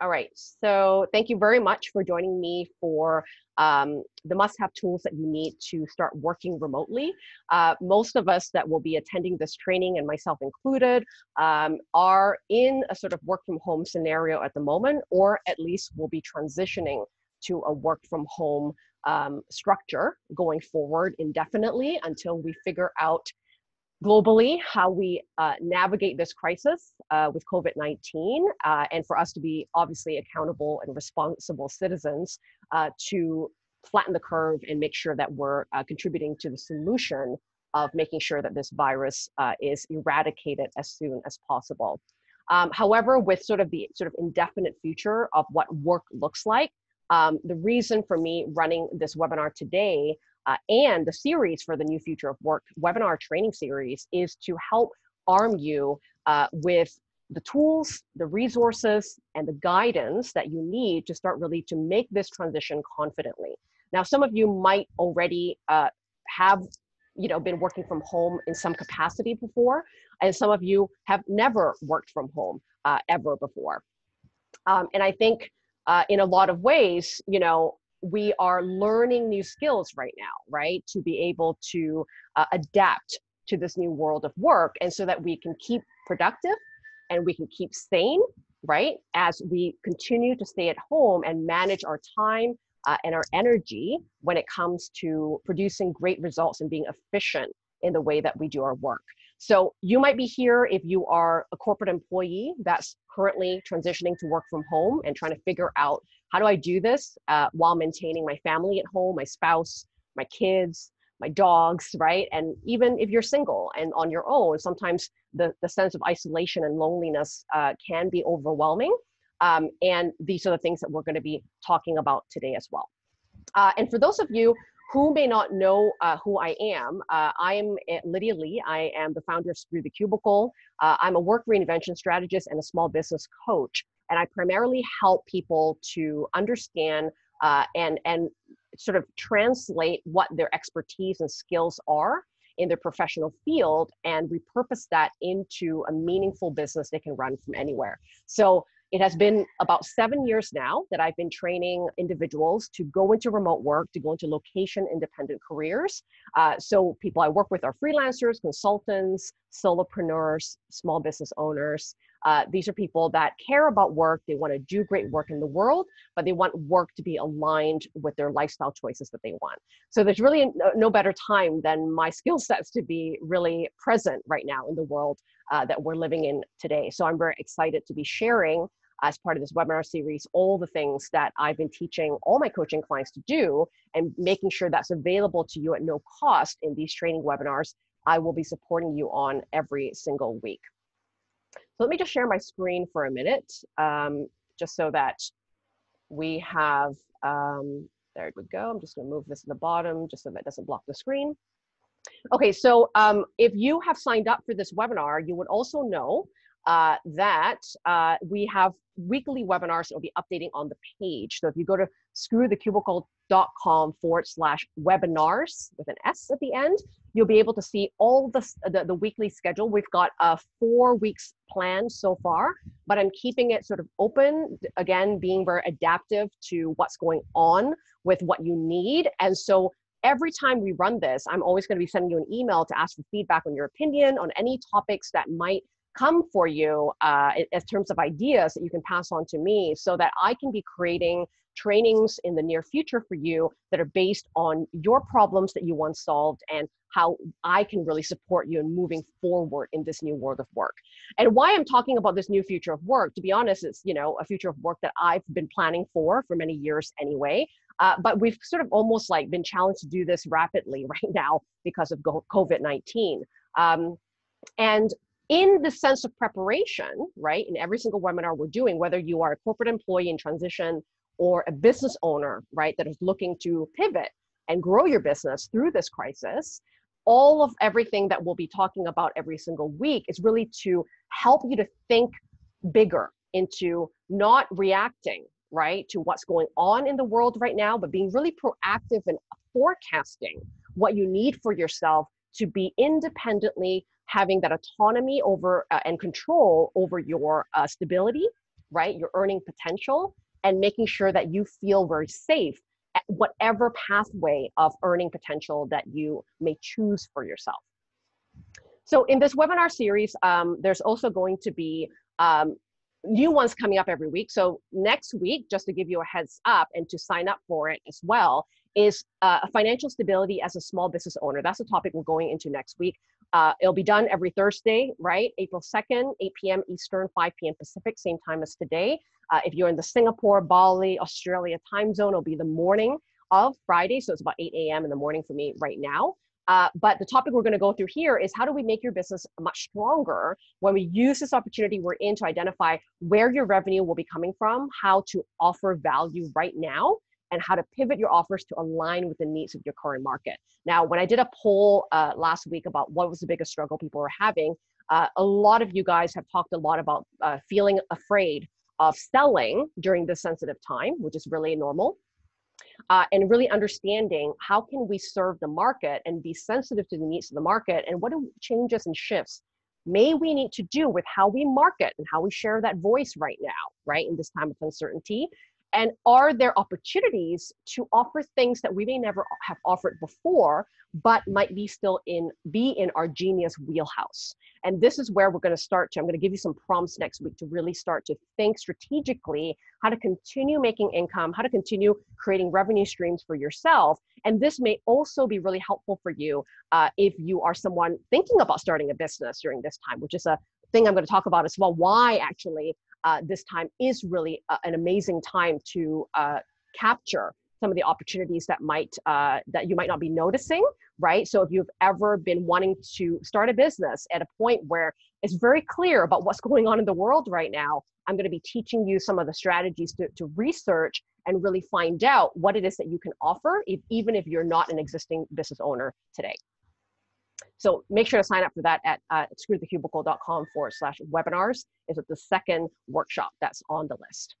All right, so thank you very much for joining me for um, the must-have tools that you need to start working remotely. Uh, most of us that will be attending this training, and myself included, um, are in a sort of work from home scenario at the moment, or at least will be transitioning to a work from home um, structure going forward indefinitely until we figure out globally how we uh, navigate this crisis uh, with COVID 19, uh, and for us to be obviously accountable and responsible citizens uh, to flatten the curve and make sure that we're uh, contributing to the solution of making sure that this virus uh, is eradicated as soon as possible. Um, however, with sort of the sort of indefinite future of what work looks like, um, the reason for me running this webinar today uh, and the series for the New Future of Work webinar training series is to help arm you uh, with the tools, the resources, and the guidance that you need to start really to make this transition confidently. Now, some of you might already uh, have you know been working from home in some capacity before and some of you have never worked from home uh, ever before um, and i think uh, in a lot of ways you know we are learning new skills right now, right? To be able to uh, adapt to this new world of work and so that we can keep productive and we can keep sane, right? As we continue to stay at home and manage our time uh, and our energy when it comes to producing great results and being efficient in the way that we do our work. So you might be here if you are a corporate employee that's currently transitioning to work from home and trying to figure out how do I do this uh, while maintaining my family at home, my spouse, my kids, my dogs, right? And even if you're single and on your own, sometimes the, the sense of isolation and loneliness uh, can be overwhelming. Um, and these are the things that we're going to be talking about today as well. Uh, and for those of you who may not know uh, who I am, uh, I am uh, Lydia Lee. I am the founder of Screw the Cubicle. Uh, I'm a work reinvention strategist and a small business coach. And I primarily help people to understand uh, and, and sort of translate what their expertise and skills are in their professional field and repurpose that into a meaningful business they can run from anywhere. So it has been about seven years now that I've been training individuals to go into remote work, to go into location independent careers. Uh, so, people I work with are freelancers, consultants, solopreneurs, small business owners. Uh, these are people that care about work. They want to do great work in the world, but they want work to be aligned with their lifestyle choices that they want. So there's really no, better time than my skill sets to be really present right now in the world uh, that we're living in today. So I'm very excited to be sharing as part of this webinar series all the things that I've been teaching all my coaching clients to do and making sure that's available to you at no cost in these training webinars I will be supporting you on every single week. So let me just share my screen for a minute, um, just so that we have, um, there we go. I'm just gonna move this to the bottom just so that it doesn't block the screen. Okay, so um, if you have signed up for this webinar, you would also know uh, that uh, we have weekly webinars that will be updating on the page. So if you go to screwthecubicle.com forward slash webinars with an S at the end, you'll be able to see all the, the, the weekly schedule. We've got a four weeks plan so far, but I'm keeping it sort of open, again, being very adaptive to what's going on with what you need. And so every time we run this, I'm always going to be sending you an email to ask for feedback on your opinion on any topics that might come for you uh, in terms of ideas that you can pass on to me so that I can be creating trainings in the near future for you that are based on your problems that you once solved and how I can really support you in moving forward in this new world of work. And why I'm talking about this new future of work, to be honest, it's you know a future of work that I've been planning for for many years anyway. Uh, but we've sort of almost like been challenged to do this rapidly right now because of COVID 19. Um, and in the sense of preparation, right, in every single webinar we're doing, whether you are a corporate employee in transition or a business owner, right, that is looking to pivot and grow your business through this crisis, all of everything that we'll be talking about every single week is really to help you to think bigger into not reacting, right, to what's going on in the world right now, but being really proactive and forecasting what you need for yourself to be independently having that autonomy over uh, and control over your uh, stability right? Your earning potential and making sure that you feel very safe at whatever pathway of earning potential that you may choose for yourself. So in this webinar series, um, there's also going to be um, new ones coming up every week. So next week, just to give you a heads up and to sign up for it as well, is uh, financial stability as a small business owner. That's the topic we're going into next week. Uh, it'll be done every Thursday, right? April 2nd, 8 p.m. Eastern, 5 p.m. Pacific, same time as today. Uh, if you're in the Singapore, Bali, Australia time zone, it'll be the morning of Friday. So it's about 8 a.m. in the morning for me right now. Uh, but the topic we're going to go through here is how do we make your business much stronger when we use this opportunity we're in to identify where your revenue will be coming from, how to offer value right now, and how to pivot your offers to align with the needs of your current market. Now, when I did a poll uh, last week about what was the biggest struggle people were having, uh, a lot of you guys have talked a lot about uh, feeling afraid of selling during this sensitive time, which is really normal uh, and really understanding how can we serve the market and be sensitive to the needs of the market and what changes and shifts may we need to do with how we market and how we share that voice right now right in this time of uncertainty and are there opportunities to offer things that we may never have offered before but might be still in be in our genius wheelhouse? And this is where we're going to start to i'm going to give you some prompts next week to really start to think strategically how to continue making income how to continue creating revenue streams for yourself. And this may also be really helpful for you uh, if you are someone thinking about starting a business during this time which is a thing i'm going to talk about as well why actually uh, this time is really a, an amazing time to uh, capture some of the opportunities that might uh, that you might not be noticing right? So if you've ever been wanting to start a business at a point where it's very clear about what's going on in the world right now i'm going to be teaching you some of the strategies to, to research and really find out what it is that you can offer if, even if you're not an existing business owner today so make sure to sign up for that at uh, screwthecubicle.com forward slash webinars. Is it the second workshop that's on the list.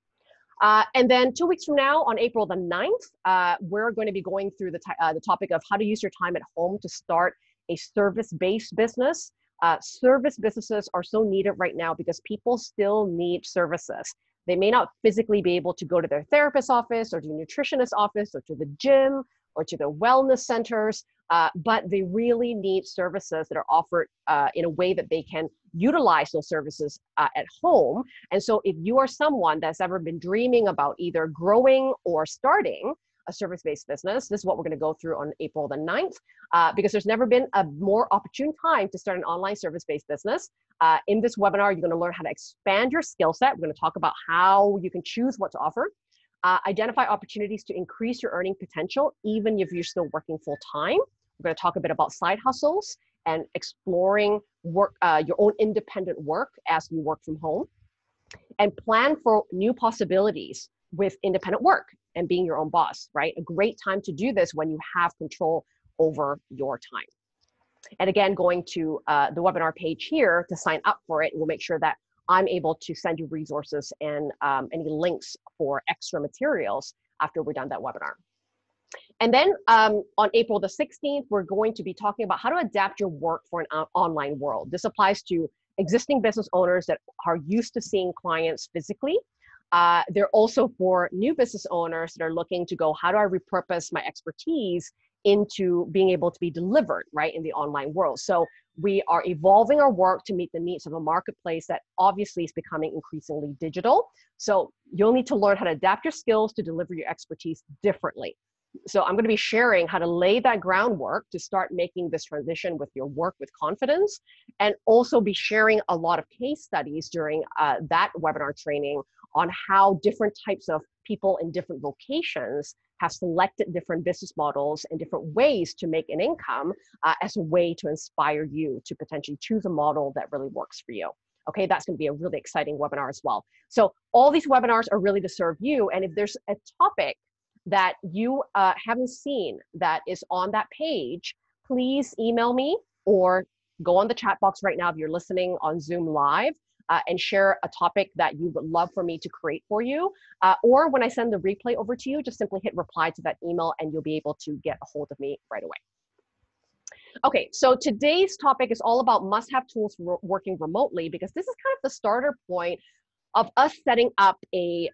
Uh, and then two weeks from now, on April the 9th, uh, we're going to be going through the, uh, the topic of how to use your time at home to start a service-based business. Uh, service businesses are so needed right now because people still need services. They may not physically be able to go to their therapist office or to nutritionist office or to the gym or to the wellness centers, uh, but they really need services that are offered uh, in a way that they can utilize those services uh, at home. And so, if you are someone that's ever been dreaming about either growing or starting a service based business, this is what we're going to go through on April the 9th, uh, because there's never been a more opportune time to start an online service based business. Uh, in this webinar, you're going to learn how to expand your skill set. We're going to talk about how you can choose what to offer. Uh, identify opportunities to increase your earning potential, even if you're still working full time. We're going to talk a bit about side hustles and exploring work, uh, your own independent work as you work from home, and plan for new possibilities with independent work and being your own boss. Right, a great time to do this when you have control over your time. And again, going to uh, the webinar page here to sign up for it, we'll make sure that I'm able to send you resources and um, any links for extra materials after we're done that webinar. And then um, on April the 16th, we're going to be talking about how to adapt your work for an uh, online world. This applies to existing business owners that are used to seeing clients physically. Uh, they're also for new business owners that are looking to go, how do I repurpose my expertise into being able to be delivered, right, in the online world? So we are evolving our work to meet the needs of a marketplace that obviously is becoming increasingly digital. So you'll need to learn how to adapt your skills to deliver your expertise differently so i'm going to be sharing how to lay that groundwork to start making this transition with your work with confidence and also be sharing a lot of case studies during uh, that webinar training on how different types of people in different locations have selected different business models and different ways to make an income uh, as a way to inspire you to potentially choose a model that really works for you. Okay that's going to be a really exciting webinar as well. So all these webinars are really to serve you and if there's a topic that you uh, haven't seen that is on that page, please email me or go on the chat box right now if you're listening on Zoom Live uh, and share a topic that you would love for me to create for you. Uh, or when I send the replay over to you, just simply hit reply to that email and you'll be able to get a hold of me right away. Okay, so today's topic is all about must have tools for working remotely because this is kind of the starter point of us setting up a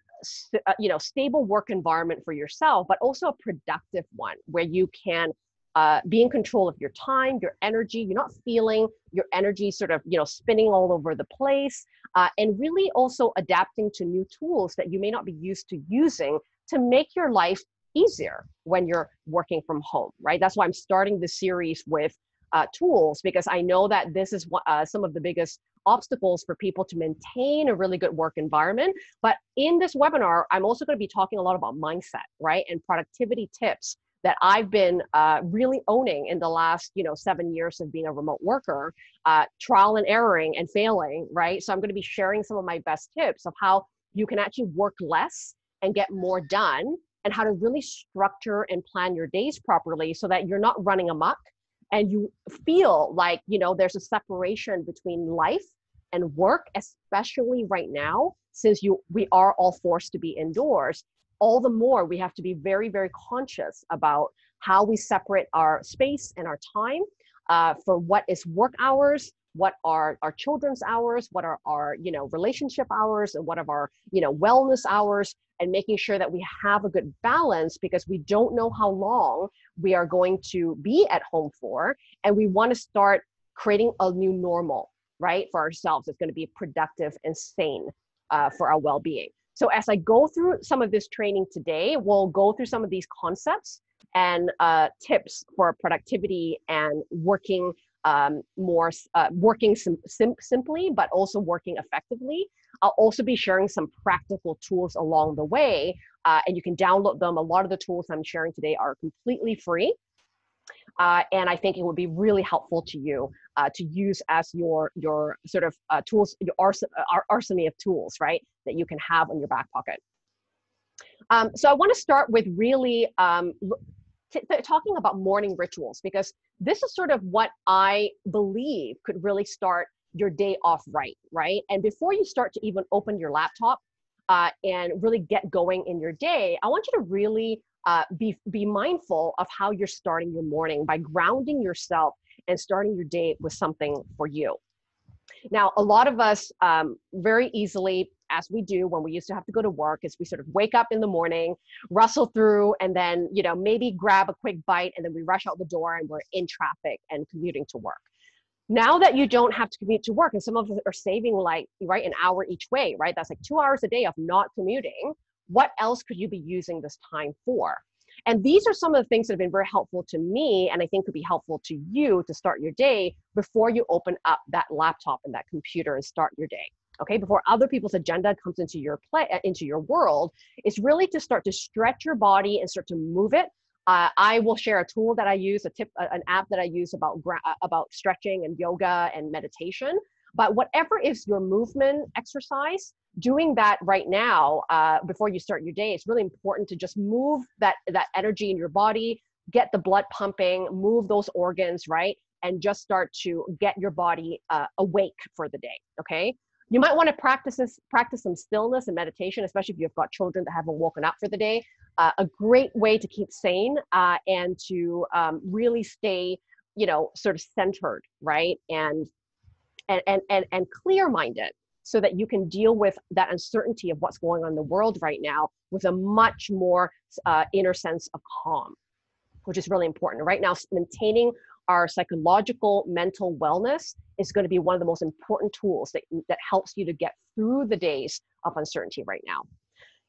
you know stable work environment for yourself but also a productive one where you can uh, be in control of your time your energy you're not feeling your energy sort of you know spinning all over the place uh, and really also adapting to new tools that you may not be used to using to make your life easier when you're working from home right? That's why i'm starting the series with uh, tools because i know that this is uh, some of the biggest obstacles for people to maintain a really good work environment. But in this webinar, I'm also going to be talking a lot about mindset, right? And productivity tips that I've been uh, really owning in the last, you know, seven years of being a remote worker, uh, trial and erroring and failing, right? So I'm going to be sharing some of my best tips of how you can actually work less and get more done and how to really structure and plan your days properly so that you're not running amok and you feel like you know there's a separation between life and work especially right now since you we are all forced to be indoors all the more we have to be very very conscious about how we separate our space and our time uh, for what is work hours what are our children's hours what are our you know relationship hours and what are our you know wellness hours and making sure that we have a good balance because we don't know how long we are going to be at home for and we want to start creating a new normal right for ourselves it's going to be productive and sane uh, for our well-being. So as i go through some of this training today we'll go through some of these concepts and uh, tips for productivity and working um, more uh, working sim- sim- simply, but also working effectively. I'll also be sharing some practical tools along the way, uh, and you can download them. A lot of the tools I'm sharing today are completely free. Uh, and I think it would be really helpful to you uh, to use as your your sort of uh, tools, your ars- uh, arsenal of tools, right, that you can have in your back pocket. Um, so I want to start with really um, t- talking about morning rituals because this is sort of what I believe could really start your day off right, right? And before you start to even open your laptop uh, and really get going in your day, I want you to really uh, be be mindful of how you're starting your morning by grounding yourself and starting your day with something for you. Now, a lot of us um, very easily, as we do when we used to have to go to work, is we sort of wake up in the morning, rustle through, and then, you know, maybe grab a quick bite, and then we rush out the door and we're in traffic and commuting to work. Now that you don't have to commute to work, and some of us are saving like, right, an hour each way, right? That's like two hours a day of not commuting. What else could you be using this time for? And these are some of the things that have been very helpful to me and I think could be helpful to you to start your day before you open up that laptop and that computer and start your day. Okay, before other people's agenda comes into your play uh, into your world, it's really to start to stretch your body and start to move it. Uh, I will share a tool that I use, a tip, an app that I use about uh, about stretching and yoga and meditation. But whatever is your movement exercise, doing that right now uh, before you start your day, it's really important to just move that that energy in your body, get the blood pumping, move those organs, right, and just start to get your body uh, awake for the day. Okay. You might want to practice this, practice some stillness and meditation, especially if you've got children that haven't woken up for the day. Uh, a great way to keep sane uh, and to um, really stay, you know, sort of centered, right, and and and and, and clear minded so that you can deal with that uncertainty of what's going on in the world right now with a much more uh, inner sense of calm, which is really important. Right now, maintaining our psychological mental wellness is going to be one of the most important tools that, that helps you to get through the days of uncertainty right now.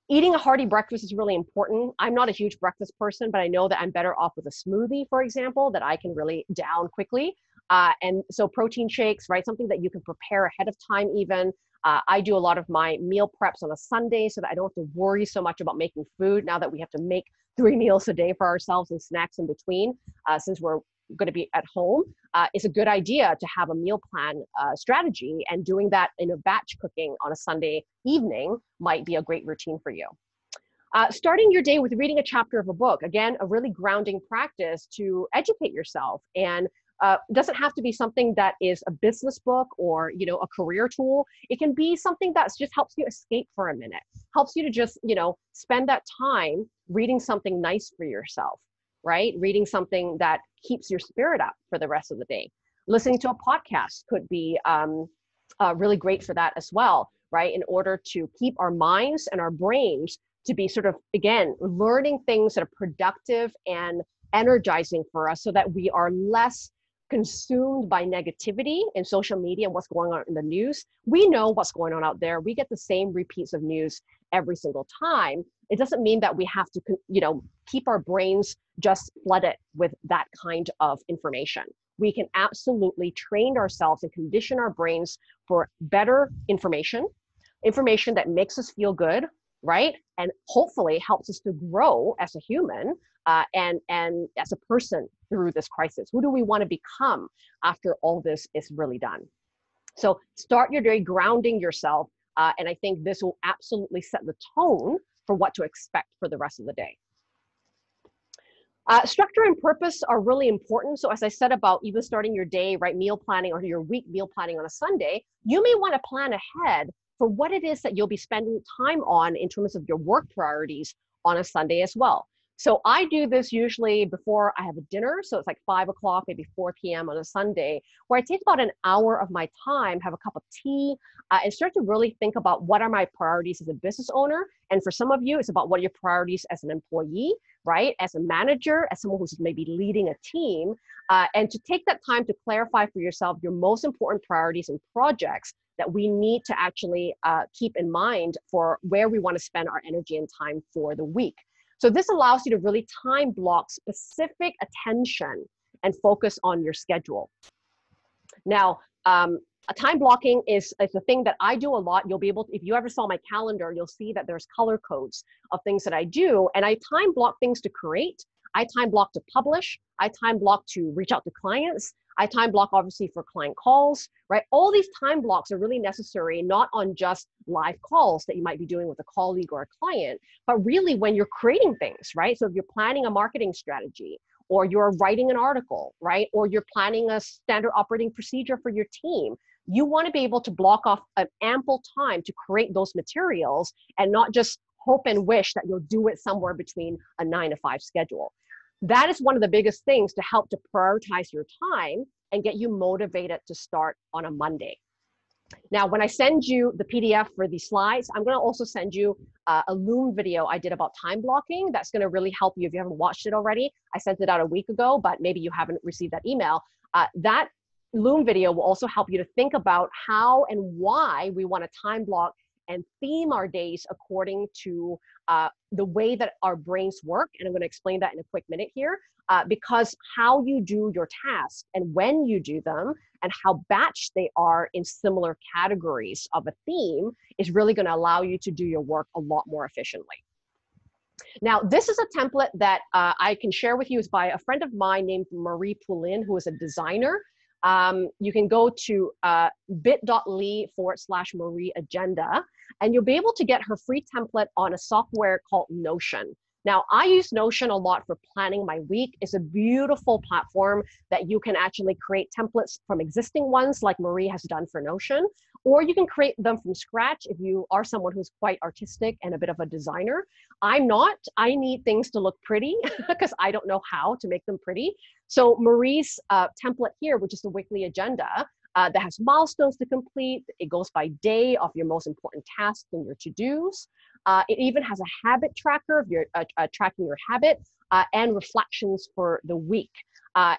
Eating a hearty breakfast is really important. I'm not a huge breakfast person, but I know that I'm better off with a smoothie, for example, that I can really down quickly. Uh, and so protein shakes, right? Something that you can prepare ahead of time even. Uh, I do a lot of my meal preps on a Sunday so that I don't have to worry so much about making food now that we have to make three meals a day for ourselves and snacks in between uh, since we're going to be at home. Uh, it's a good idea to have a meal plan uh, strategy and doing that in a batch cooking on a Sunday evening might be a great routine for you. Uh, starting your day with reading a chapter of a book, again, a really grounding practice to educate yourself and uh, doesn't have to be something that is a business book or you know a career tool. It can be something that just helps you escape for a minute helps you to just you know spend that time reading something nice for yourself right? Reading something that keeps your spirit up for the rest of the day. Listening to a podcast could be um, uh, really great for that as well right? In order to keep our minds and our brains to be sort of, again, learning things that are productive and energizing for us so that we are less consumed by negativity in social media and what's going on in the news. We know what's going on out there. We get the same repeats of news every single time. It doesn't mean that we have to, you know, keep our brains just flooded with that kind of information. We can absolutely train ourselves and condition our brains for better information, information that makes us feel good, right? And hopefully helps us to grow as a human uh, and and as a person through this crisis. Who do we want to become after all this is really done? So start your day grounding yourself, uh, and I think this will absolutely set the tone for what to expect for the rest of the day. Uh, structure and purpose are really important. So as I said about even starting your day, right, meal planning or your week meal planning on a Sunday, you may want to plan ahead for what it is that you'll be spending time on in terms of your work priorities on a Sunday as well. So I do this usually before I have a dinner. So it's like five o'clock, maybe 4 p.m. on a Sunday, where I take about an hour of my time, have a cup of tea, uh, and start to really think about what are my priorities as a business owner. And for some of you, it's about what are your priorities as an employee, right? As a manager, as someone who's maybe leading a team, uh, and to take that time to clarify for yourself your most important priorities and projects that we need to actually uh, keep in mind for where we want to spend our energy and time for the week. So this allows you to really time block specific attention and focus on your schedule. Now, um, a time blocking is, is a thing that I do a lot. You'll be able to, if you ever saw my calendar, you'll see that there's color codes of things that I do. And I time block things to create. I time block to publish. I time block to reach out to clients. I time block obviously for client calls, right? All these time blocks are really necessary, not on just live calls that you might be doing with a colleague or a client, but really when you're creating things, right? So if you're planning a marketing strategy or you're writing an article, right? Or you're planning a standard operating procedure for your team, you want to be able to block off an ample time to create those materials and not just hope and wish that you'll do it somewhere between a nine to five schedule that is one of the biggest things to help to prioritize your time and get you motivated to start on a Monday. Now, when I send you the PDF for these slides, I'm going to also send you uh, a Loom video I did about time blocking. That's going to really help you if you haven't watched it already. I sent it out a week ago, but maybe you haven't received that email. Uh, that Loom video will also help you to think about how and why we want to time block and theme our days according to uh, the way that our brains work. And I'm going to explain that in a quick minute here. Uh, because how you do your tasks and when you do them and how batched they are in similar categories of a theme is really going to allow you to do your work a lot more efficiently. Now, this is a template that uh, I can share with you. is by a friend of mine named Marie Poulin, who is a designer um, you can go to uh, bit.ly forward slash Marie Agenda, and you'll be able to get her free template on a software called Notion. Now, I use Notion a lot for planning my week. It's a beautiful platform that you can actually create templates from existing ones like Marie has done for Notion, or you can create them from scratch if you are someone who's quite artistic and a bit of a designer. I'm not. I need things to look pretty because I don't know how to make them pretty. So Marie's uh, template here, which is the weekly agenda, uh, that has milestones to complete. It goes by day of your most important tasks and your to-dos. Uh, it even has a habit tracker of your uh, uh, tracking your habit uh, and reflections for the week.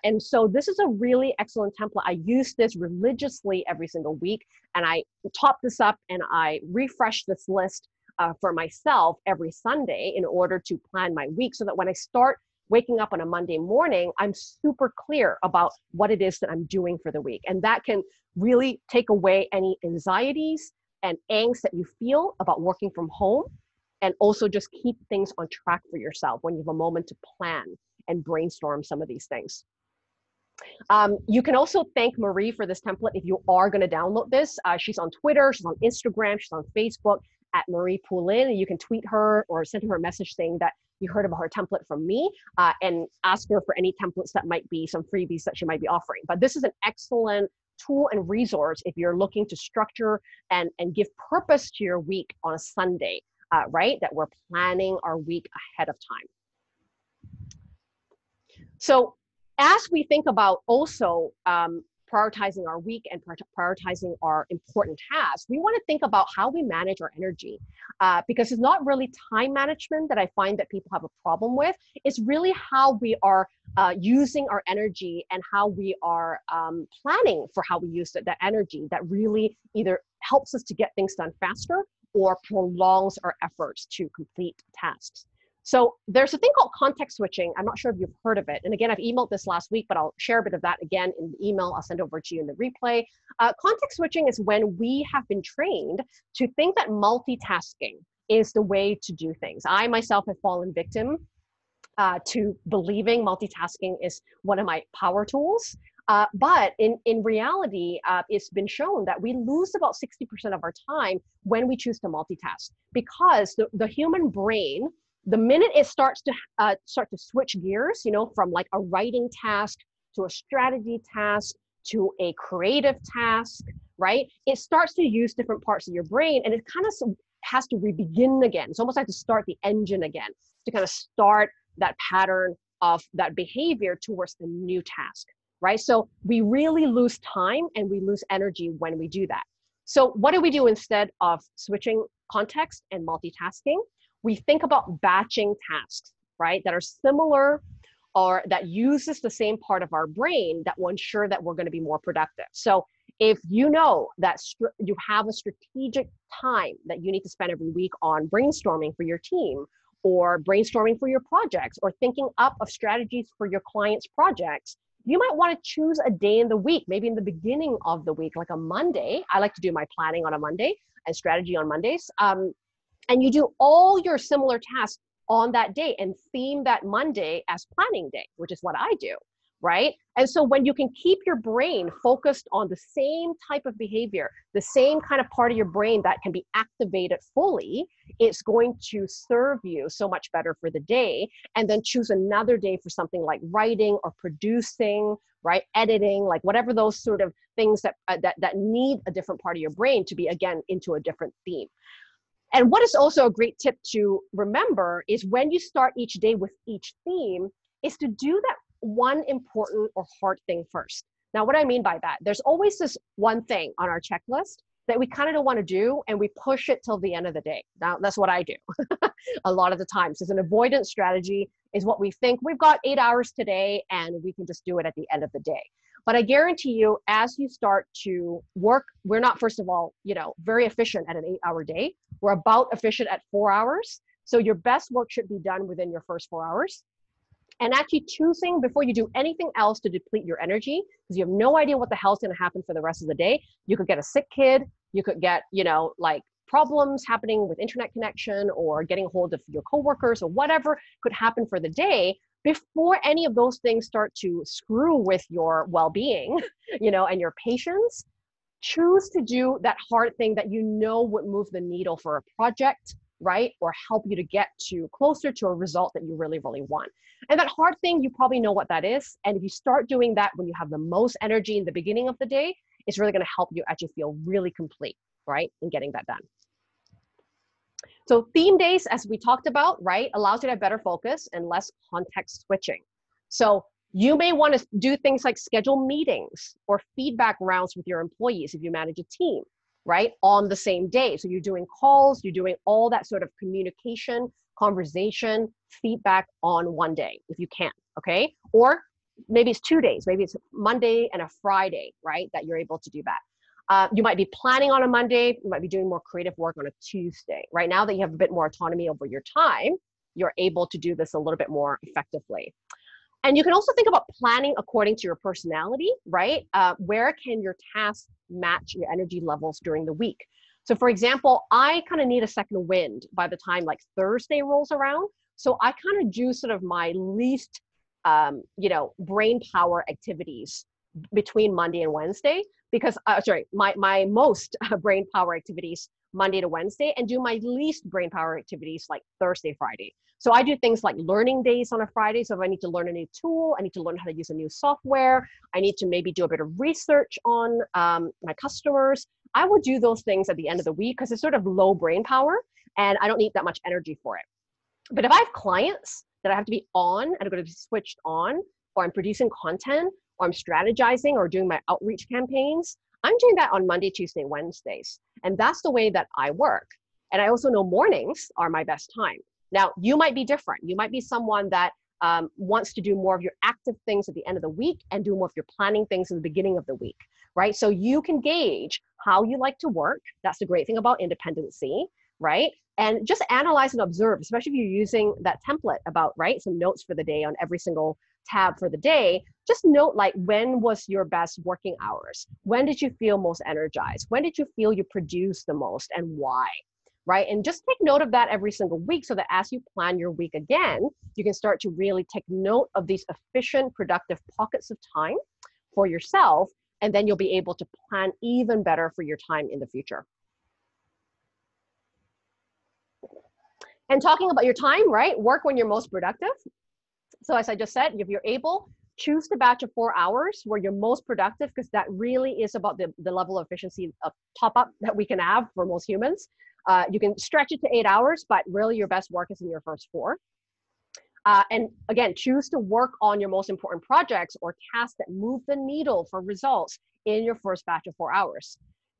And so this is a really excellent template. I use this religiously every single week, and I top this up and I refresh this list uh, for myself every Sunday in order to plan my week, so that when I start waking up on a Monday morning, I'm super clear about what it is that I'm doing for the week, and that can really take away any anxieties and angst that you feel about working from home and also just keep things on track for yourself when you have a moment to plan and brainstorm some of these things. Um, you can also thank Marie for this template if you are going to download this. Uh, she's on Twitter, she's on Instagram, she's on Facebook at Marie Poulin. You can tweet her or send her a message saying that you heard about her template from me uh, and ask her for any templates that might be some freebies that she might be offering. But this is an excellent tool and resource if you're looking to structure and, and give purpose to your week on a Sunday, uh, right? That we're planning our week ahead of time. So as we think about also um, prioritizing our week and prioritizing our important tasks, we want to think about how we manage our energy. Uh, because it's not really time management that I find that people have a problem with. It's really how we are uh, using our energy and how we are um, planning for how we use that, that energy that really either helps us to get things done faster or prolongs our efforts to complete tasks. So there's a thing called context switching. I'm not sure if you've heard of it. And again, I've emailed this last week, but I'll share a bit of that again in the email. I'll send over to you in the replay. Uh, context switching is when we have been trained to think that multitasking is the way to do things. I myself have fallen victim uh, to believing multitasking is one of my power tools. Uh, but in, in reality, uh, it's been shown that we lose about 60% of our time when we choose to multitask because the, the human brain the minute it starts to uh, start to switch gears, you know, from like a writing task to a strategy task to a creative task, right? It starts to use different parts of your brain and it kind of has to re-begin again. It's almost like to start the engine again to kind of start that pattern of that behavior towards the new task, right? So we really lose time and we lose energy when we do that. So what do we do instead of switching context and multitasking? We think about batching tasks, right, that are similar or that uses the same part of our brain that will ensure that we're going to be more productive. So if you know that you have a strategic time that you need to spend every week on brainstorming for your team or brainstorming for your projects or thinking up of strategies for your clients' projects, you might want to choose a day in the week, maybe in the beginning of the week, like a Monday. I like to do my planning on a Monday and strategy on Mondays. Um, and you do all your similar tasks on that day and theme that Monday as planning day, which is what I do, right? And so when you can keep your brain focused on the same type of behavior, the same kind of part of your brain that can be activated fully, it's going to serve you so much better for the day. And then choose another day for something like writing or producing, right? Editing, like whatever those sort of things that, uh, that, that need a different part of your brain to be, again, into a different theme. And what is also a great tip to remember is when you start each day with each theme, is to do that one important or hard thing first. Now, what I mean by that, there's always this one thing on our checklist that we kind of don't want to do and we push it till the end of the day. Now, that's what I do a lot of the times. It's an avoidance strategy, is what we think we've got eight hours today and we can just do it at the end of the day. But I guarantee you, as you start to work, we're not, first of all, you know, very efficient at an eight hour day. We're about efficient at four hours. So your best work should be done within your first four hours. And actually choosing before you do anything else to deplete your energy, because you have no idea what the hell's to happen for the rest of the day. You could get a sick kid. You could get, you know, like problems happening with internet connection or getting a hold of your coworkers or whatever could happen for the day before any of those things start to screw with your well-being you know and your patience choose to do that hard thing that you know would move the needle for a project right or help you to get to closer to a result that you really really want. And that hard thing you probably know what that is. And if you start doing that when you have the most energy in the beginning of the day it's really going to help you actually feel really complete right in getting that done so theme days, as we talked about, right, allows you to have better focus and less context switching. So you may want to do things like schedule meetings or feedback rounds with your employees if you manage a team, right, on the same day. So you're doing calls, you're doing all that sort of communication, conversation, feedback on one day if you can, okay? Or maybe it's two days, maybe it's Monday and a Friday, right, that you're able to do that. Uh, you might be planning on a Monday, you might be doing more creative work on a Tuesday. Right now that you have a bit more autonomy over your time, you're able to do this a little bit more effectively. And you can also think about planning according to your personality, right? Uh, where can your tasks match your energy levels during the week? So, for example, I kind of need a second wind by the time like Thursday rolls around. So I kind of do sort of my least, um, you know, brain power activities between Monday and Wednesday because uh, sorry my my most brain power activities monday to wednesday and do my least brain power activities like thursday friday. So i do things like learning days on a friday. So if i need to learn a new tool i need to learn how to use a new software i need to maybe do a bit of research on um, my customers i will do those things at the end of the week because it's sort of low brain power and i don't need that much energy for it. But if i have clients that i have to be on and i'm going to be switched on or i'm producing content or I'm strategizing or doing my outreach campaigns, I'm doing that on Monday, Tuesday, Wednesdays. And that's the way that I work. And I also know mornings are my best time. Now, you might be different. You might be someone that um, wants to do more of your active things at the end of the week and do more of your planning things in the beginning of the week, right? So you can gauge how you like to work. That's the great thing about independency, right? And just analyze and observe, especially if you're using that template about, right, some notes for the day on every single tab for the day. Just note like when was your best working hours? When did you feel most energized? When did you feel you produced the most and why? right? And just take note of that every single week so that as you plan your week again, you can start to really take note of these efficient, productive pockets of time for yourself. And then you'll be able to plan even better for your time in the future. And talking about your time, right? Work when you're most productive. So, as I just said, if you're able, choose the batch of four hours where you're most productive because that really is about the, the level of efficiency of top up that we can have for most humans. Uh, you can stretch it to eight hours, but really your best work is in your first four. Uh, and again, choose to work on your most important projects or tasks that move the needle for results in your first batch of four hours.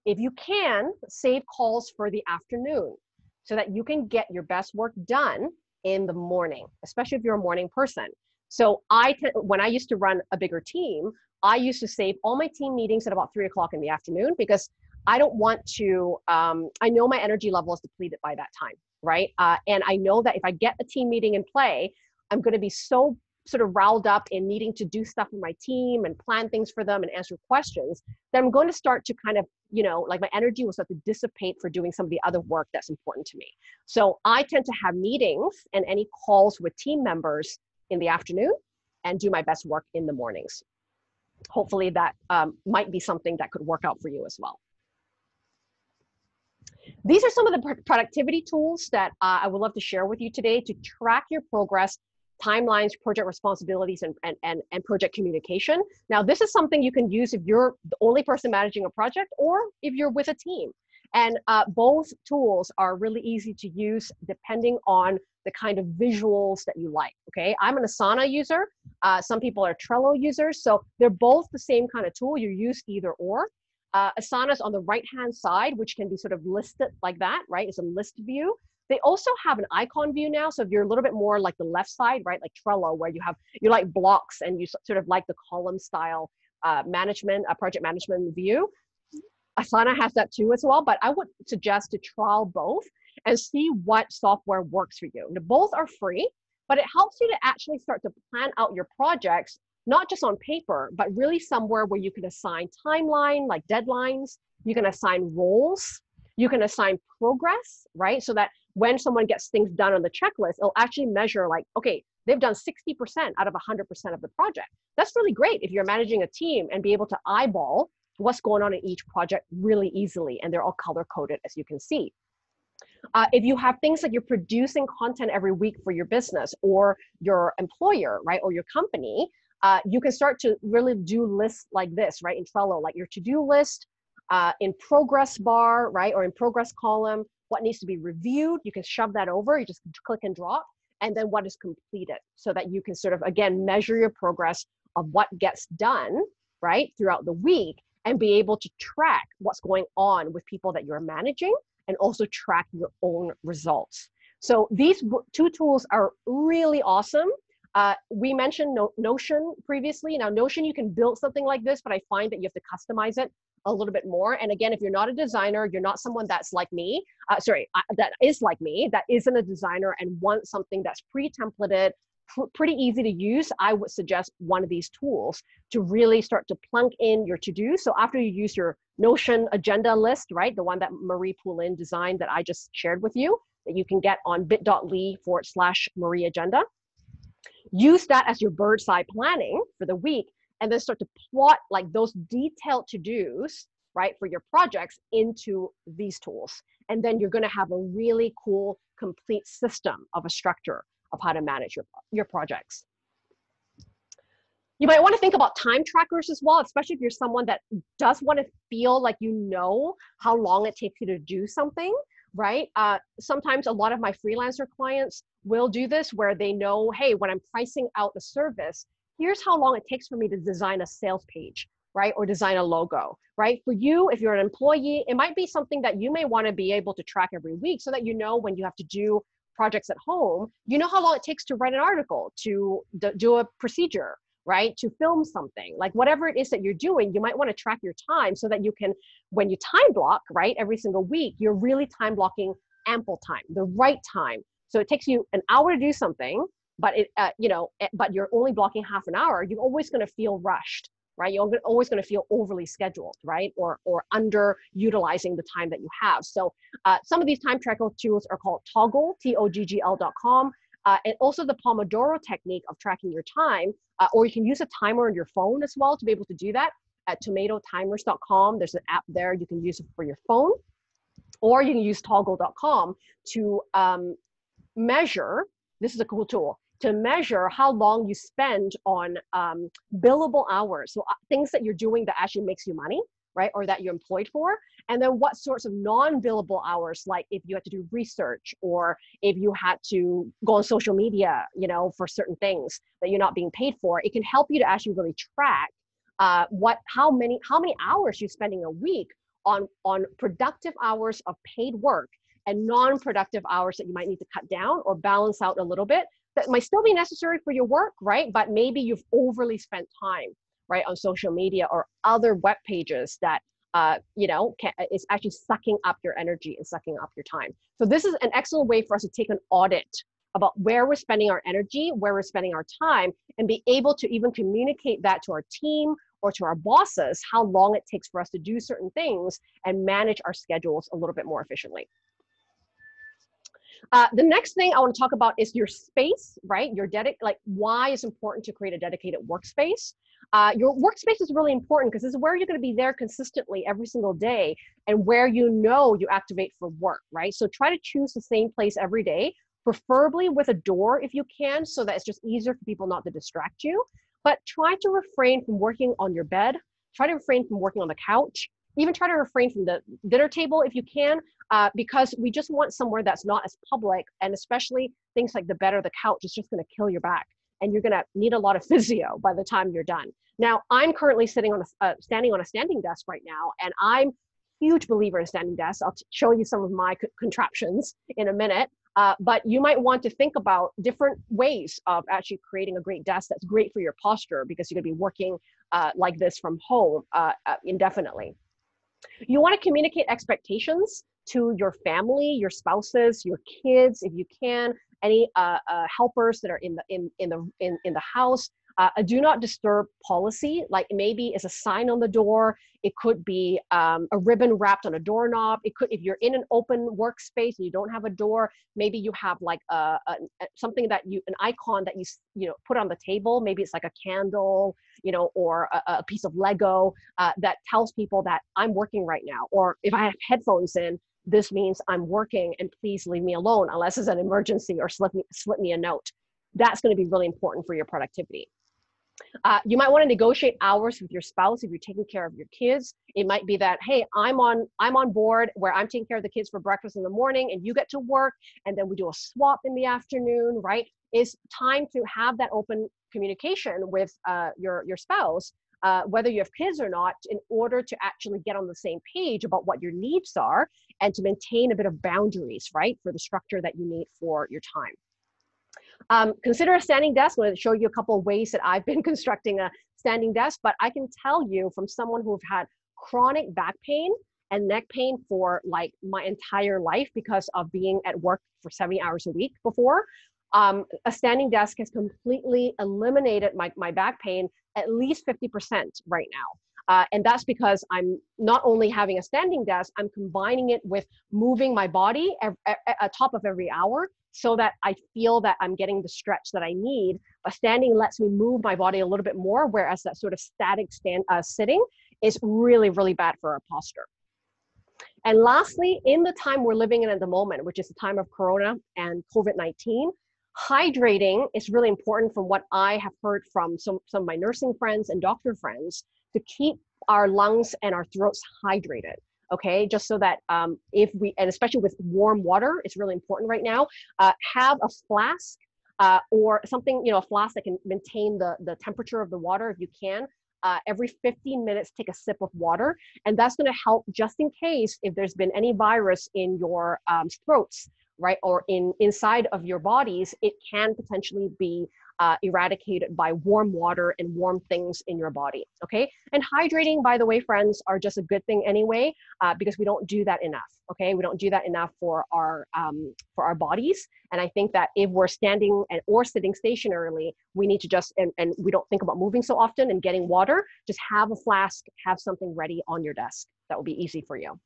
If you can, save calls for the afternoon so that you can get your best work done in the morning, especially if you're a morning person. So I, t- when I used to run a bigger team, I used to save all my team meetings at about three o'clock in the afternoon because I don't want to, um, I know my energy level is depleted by that time, right? Uh, and I know that if I get a team meeting in play, I'm going to be so sort of riled up in needing to do stuff with my team and plan things for them and answer questions that I'm going to start to kind of, you know, like my energy will start to dissipate for doing some of the other work that's important to me. So I tend to have meetings and any calls with team members in the afternoon and do my best work in the mornings. Hopefully that um, might be something that could work out for you as well. These are some of the productivity tools that uh, I would love to share with you today to track your progress, timelines, project responsibilities, and, and, and, and project communication. Now, this is something you can use if you're the only person managing a project or if you're with a team. And uh, both tools are really easy to use depending on the kind of visuals that you like. Okay, I'm an Asana user. Uh, some people are Trello users. So they're both the same kind of tool. You use either or. Uh, Asana's on the right-hand side, which can be sort of listed like that, right? It's a list view. They also have an icon view now. So if you're a little bit more like the left side, right, like Trello, where you have, you like blocks and you sort of like the column style uh, management, uh, project management view. Asana has that too as well, but I would suggest to trial both and see what software works for you. Now, both are free, but it helps you to actually start to plan out your projects not just on paper, but really somewhere where you can assign timeline, like deadlines, you can assign roles, you can assign progress, right? So that when someone gets things done on the checklist, it'll actually measure like, okay, they've done 60% out of 100% of the project. That's really great if you're managing a team and be able to eyeball what's going on in each project really easily. And they're all color coded, as you can see. Uh, if you have things like you're producing content every week for your business or your employer, right, or your company, uh, you can start to really do lists like this, right, in Trello, like your to-do list, uh, in progress bar, right, or in progress column, what needs to be reviewed, you can shove that over, you just click and drop, and then what is completed, so that you can sort of, again, measure your progress of what gets done, right, throughout the week, and be able to track what's going on with people that you're managing, and also track your own results. So these two tools are really awesome uh, we mentioned no- Notion previously. Now, Notion, you can build something like this, but I find that you have to customize it a little bit more. And again, if you're not a designer, you're not someone that's like me, uh, sorry, uh, that is like me, that isn't a designer and wants something that's pre-templated, pr- pretty easy to use, I would suggest one of these tools to really start to plunk in your to-do. So after you use your Notion agenda list, right, the one that Marie Poulin designed that I just shared with you, that you can get on bit.ly forward slash Marie Agenda use that as your bird's eye planning for the week and then start to plot like those detailed to-dos right for your projects into these tools and then you're going to have a really cool complete system of a structure of how to manage your, your projects you might want to think about time trackers as well especially if you're someone that does want to feel like you know how long it takes you to do something right? Uh, sometimes a lot of my freelancer clients will do this where they know, hey, when I'm pricing out a service, here's how long it takes for me to design a sales page right or design a logo right for you if you're an employee it might be something that you may want to be able to track every week so that you know when you have to do projects at home you know how long it takes to write an article to do a procedure right? To film something. Like whatever it is that you're doing you might want to track your time so that you can when you time block right every single week you're really time blocking ample time the right time. So it takes you an hour to do something but it uh, you know eh, but you're only blocking half an hour you're always going to feel rushed right? You're always going to feel overly scheduled right? Or or underutilizing the time that you have. So uh, some of these time tracker tools are called toggle, toggl t-o-g-g-l.com uh, and also the pomodoro technique of tracking your time uh, or you can use a timer on your phone as well to be able to do that at tomatotimers.com there's an app there you can use it for your phone. Or you can use toggl.com to um, measure this is a cool tool to measure how long you spend on um, billable hours. So uh, things that you're doing that actually makes you money, right? Or that you're employed for. And then what sorts of non-billable hours, like if you had to do research or if you had to go on social media, you know, for certain things that you're not being paid for, it can help you to actually really track uh, what, how many, how many hours you're spending a week on, on productive hours of paid work and non-productive hours that you might need to cut down or balance out a little bit that might still be necessary for your work, right? But maybe you've overly spent time, right, on social media or other web pages that uh, you know, can, is actually sucking up your energy and sucking up your time. So this is an excellent way for us to take an audit about where we're spending our energy, where we're spending our time, and be able to even communicate that to our team or to our bosses, how long it takes for us to do certain things and manage our schedules a little bit more efficiently. Uh, the next thing I want to talk about is your space, right? Your dedic like why it's important to create a dedicated workspace. Uh, your workspace is really important because this is where you're going to be there consistently every single day and where you know you activate for work, right? So try to choose the same place every day, preferably with a door if you can, so that it's just easier for people not to distract you. But try to refrain from working on your bed. Try to refrain from working on the couch even try to refrain from the dinner table if you can uh, because we just want somewhere that's not as public and especially things like the bed or the couch is just going to kill your back and you're going to need a lot of physio by the time you're done. Now i'm currently sitting on a uh, standing on a standing desk right now and i'm huge believer in standing desks. I'll show you some of my contraptions in a minute. Uh, but you might want to think about different ways of actually creating a great desk that's great for your posture because you're going to be working uh, like this from home uh, uh, indefinitely you want to communicate expectations to your family, your spouses, your kids, if you can, any uh, uh, helpers that are in the in in the in, in the house. Uh, a do not disturb policy, like maybe it's a sign on the door. It could be um, a ribbon wrapped on a doorknob. It could, if you're in an open workspace and you don't have a door, maybe you have like a, a, something that you, an icon that you, you know, put on the table. Maybe it's like a candle, you know, or a, a piece of Lego uh, that tells people that I'm working right now. Or if I have headphones in, this means I'm working and please leave me alone unless it's an emergency or slip me, slip me a note. That's going to be really important for your productivity. Uh, you might want to negotiate hours with your spouse if you're taking care of your kids. It might be that, hey, I'm on I'm on board where I'm taking care of the kids for breakfast in the morning, and you get to work, and then we do a swap in the afternoon. Right? It's time to have that open communication with uh, your your spouse uh, whether you have kids or not, in order to actually get on the same page about what your needs are and to maintain a bit of boundaries, right, for the structure that you need for your time. Um, consider a standing desk. I'm going to show you a couple ways that I've been constructing a standing desk, but I can tell you from someone who've had chronic back pain and neck pain for like my entire life because of being at work for 70 hours a week before. Um, a standing desk has completely eliminated my, my back pain at least 50% right now. Uh, and that's because I'm not only having a standing desk, I'm combining it with moving my body at, top of every hour so that I feel that I'm getting the stretch that I need. But standing lets me move my body a little bit more, whereas that sort of static stand uh, sitting is really, really bad for our posture. And lastly, in the time we're living in at the moment, which is the time of Corona and COVID 19, hydrating is really important from what I have heard from some, some of my nursing friends and doctor friends to keep our lungs and our throats hydrated. Okay, just so that um, if we, and especially with warm water, it's really important right now, uh, have a flask uh, or something, you know, a flask that can maintain the, the temperature of the water if you can. Uh, every 15 minutes, take a sip of water. And that's going to help just in case if there's been any virus in your um, throats, right, or in inside of your bodies, it can potentially be uh, eradicated by warm water and warm things in your body. Okay. And hydrating, by the way, friends, are just a good thing anyway, uh, because we don't do that enough. Okay. We don't do that enough for our um, for our bodies. And I think that if we're standing and or sitting stationarily, we need to just and, and we don't think about moving so often and getting water. Just have a flask, have something ready on your desk. That will be easy for you.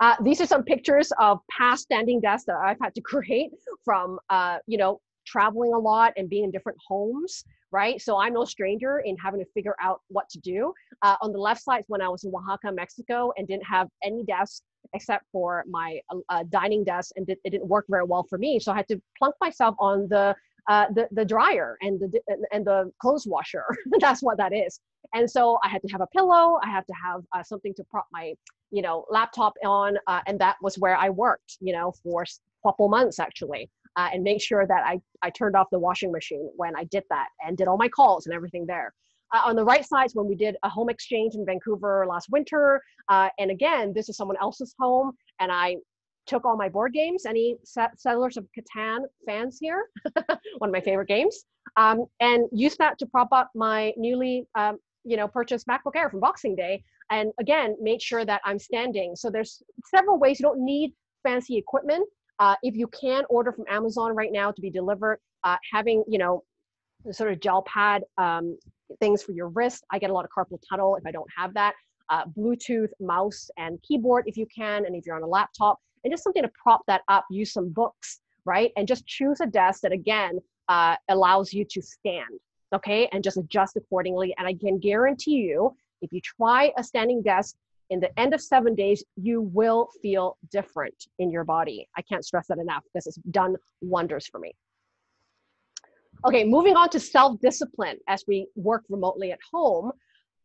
Uh, these are some pictures of past standing desks that I've had to create from, uh, you know, traveling a lot and being in different homes, right? So I'm no stranger in having to figure out what to do. Uh, on the left side, when I was in Oaxaca, Mexico, and didn't have any desk except for my uh, dining desk, and it, it didn't work very well for me. So I had to plunk myself on the uh, the, the dryer and the and the clothes washer. That's what that is. And so I had to have a pillow. I had to have uh, something to prop my you know laptop on, uh, and that was where I worked. You know for a couple months actually uh, and make sure that I, I turned off the washing machine when I did that and did all my calls and everything there. Uh, on the right side when we did a home exchange in Vancouver last winter. Uh, and again, this is someone else's home, and I took all my board games. Any Settlers of Catan fans here? One of my favorite games. Um, and used that to prop up my newly, um, you know, purchased MacBook Air from Boxing Day. And again, made sure that I'm standing. So there's several ways. You don't need fancy equipment, uh, if you can order from Amazon right now to be delivered, uh, having you know sort of gel pad um, things for your wrist. I get a lot of carpal tunnel if I don't have that. Uh, Bluetooth mouse and keyboard if you can, and if you're on a laptop, and just something to prop that up. Use some books, right? And just choose a desk that again uh, allows you to stand, okay, and just adjust accordingly. And I can guarantee you, if you try a standing desk, in the end of seven days, you will feel different in your body. I can't stress that enough because it's done wonders for me. Okay, moving on to self discipline as we work remotely at home.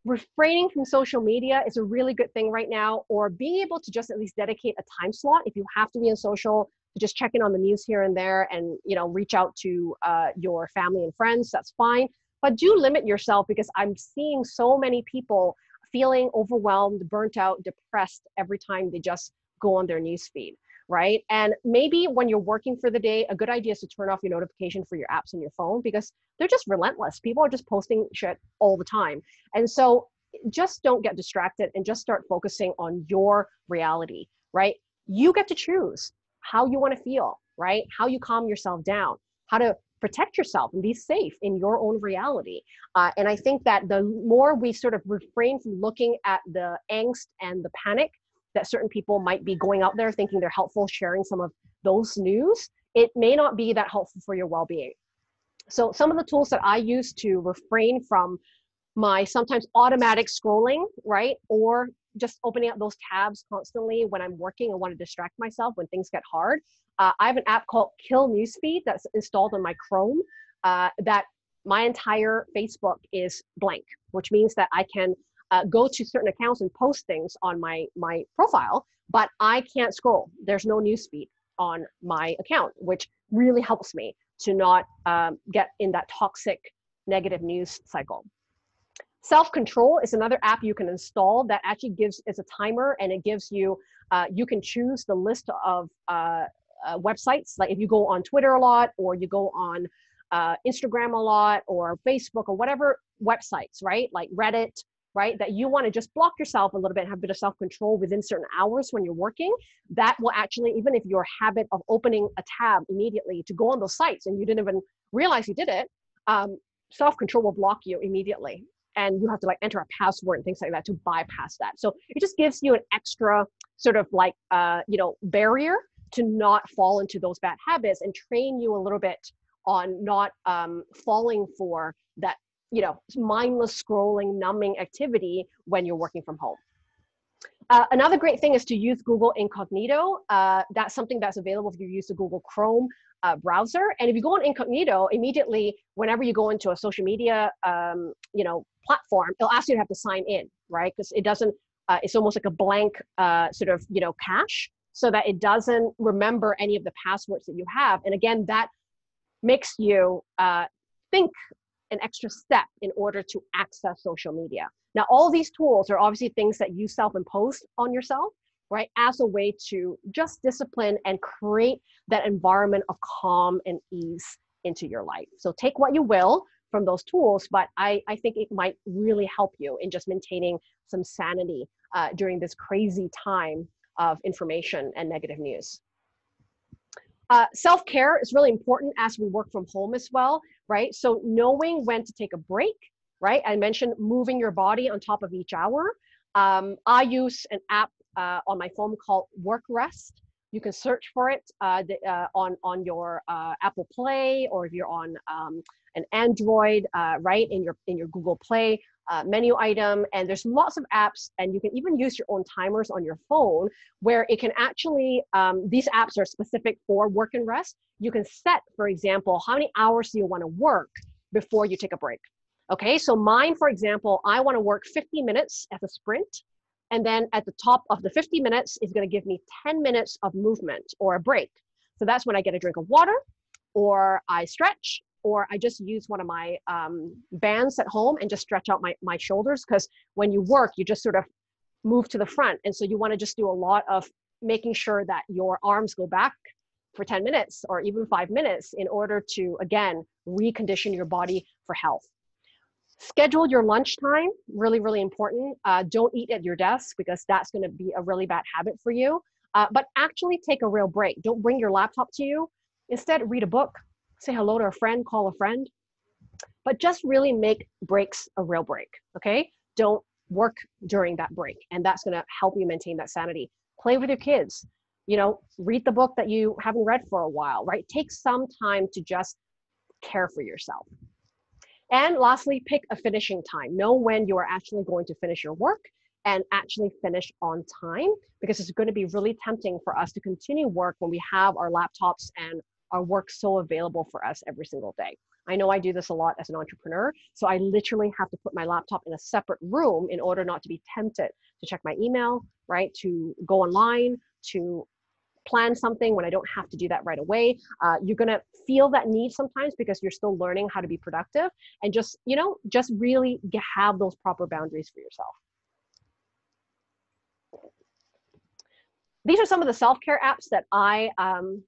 Refraining from social media is a really good thing right now, or being able to just at least dedicate a time slot if you have to be in social to just check in on the news here and there and you know reach out to uh, your family and friends that's fine but do limit yourself because i'm seeing so many people feeling overwhelmed, burnt out, depressed every time they just go on their newsfeed, right? And maybe when you're working for the day, a good idea is to turn off your notification for your apps on your phone because they're just relentless. People are just posting shit all the time. And so just don't get distracted and just start focusing on your reality, right? You get to choose how you want to feel, right? How you calm yourself down, how to protect yourself and be safe in your own reality. Uh, and I think that the more we sort of refrain from looking at the angst and the panic that certain people might be going out there thinking they're helpful, sharing some of those news, it may not be that helpful for your well being. So, some of the tools that I use to refrain from my sometimes automatic scrolling, right? Or just opening up those tabs constantly when I'm working and want to distract myself when things get hard. Uh, I have an app called Kill Newsfeed that's installed on my Chrome uh, that my entire Facebook is blank, which means that I can uh, go to certain accounts and post things on my, my profile, but I can't scroll. There's no newsfeed on my account, which really helps me to not um, get in that toxic negative news cycle. Self Control is another app you can install that actually gives is a timer and it gives you uh, you can choose the list of uh, uh, websites. Like if you go on Twitter a lot or you go on uh, Instagram a lot or Facebook or whatever websites, right? Like Reddit, right? That you want to just block yourself a little bit, have a bit of self control within certain hours when you're working. That will actually, even if your habit of opening a tab immediately to go on those sites and you didn't even realize you did it, um, self control will block you immediately and you have to like enter a password and things like that to bypass that. So it just gives you an extra sort of like uh, you know barrier to not fall into those bad habits and train you a little bit on not um, falling for that you know mindless scrolling numbing activity when you're working from home. Uh, another great thing is to use Google Incognito. Uh, that's something that's available if you use the Google Chrome uh, browser. And if you go on Incognito, immediately, whenever you go into a social media, um, you know, platform, it'll ask you to have to sign in, right? Because it doesn't. Uh, it's almost like a blank uh, sort of, you know, cache, so that it doesn't remember any of the passwords that you have. And again, that makes you uh, think an extra step in order to access social media. Now, all these tools are obviously things that you self impose on yourself, right, as a way to just discipline and create that environment of calm and ease into your life. So take what you will from those tools, but I, I think it might really help you in just maintaining some sanity uh, during this crazy time of information and negative news. Uh, Self care is really important as we work from home as well, right? So, knowing when to take a break, right? I mentioned moving your body on top of each hour. Um, I use an app uh, on my phone called Work Rest. You can search for it uh, the, uh, on on your uh, Apple Play, or if you're on um, an Android, uh, right in your in your Google Play uh, menu item. And there's lots of apps, and you can even use your own timers on your phone, where it can actually um, these apps are specific for work and rest. You can set, for example, how many hours do you want to work before you take a break. Okay, so mine, for example, I want to work 50 minutes as a sprint and then at the top of the 50 minutes is going to give me 10 minutes of movement or a break. So that's when I get a drink of water or I stretch or I just use one of my um, bands at home and just stretch out my, my shoulders. Because when you work, you just sort of move to the front. And so you want to just do a lot of making sure that your arms go back for 10 minutes or even five minutes in order to, again, recondition your body for health. Schedule your lunch time, really, really important. Uh, don't eat at your desk because that's going to be a really bad habit for you. Uh, but actually take a real break. Don't bring your laptop to you. Instead, read a book, say hello to a friend, call a friend. But just really make breaks a real break, okay? Don't work during that break. And that's going to help you maintain that sanity. Play with your kids. You know, read the book that you haven't read for a while, right? Take some time to just care for yourself. And lastly, pick a finishing time. Know when you are actually going to finish your work and actually finish on time because it's going to be really tempting for us to continue work when we have our laptops and our work so available for us every single day. I know I do this a lot as an entrepreneur, so I literally have to put my laptop in a separate room in order not to be tempted to check my email, right? To go online, to plan something when I don't have to do that right away. Uh, you're gonna feel that need sometimes because you're still learning how to be productive and just, you know, just really have those proper boundaries for yourself. These are some of the self-care apps that I um,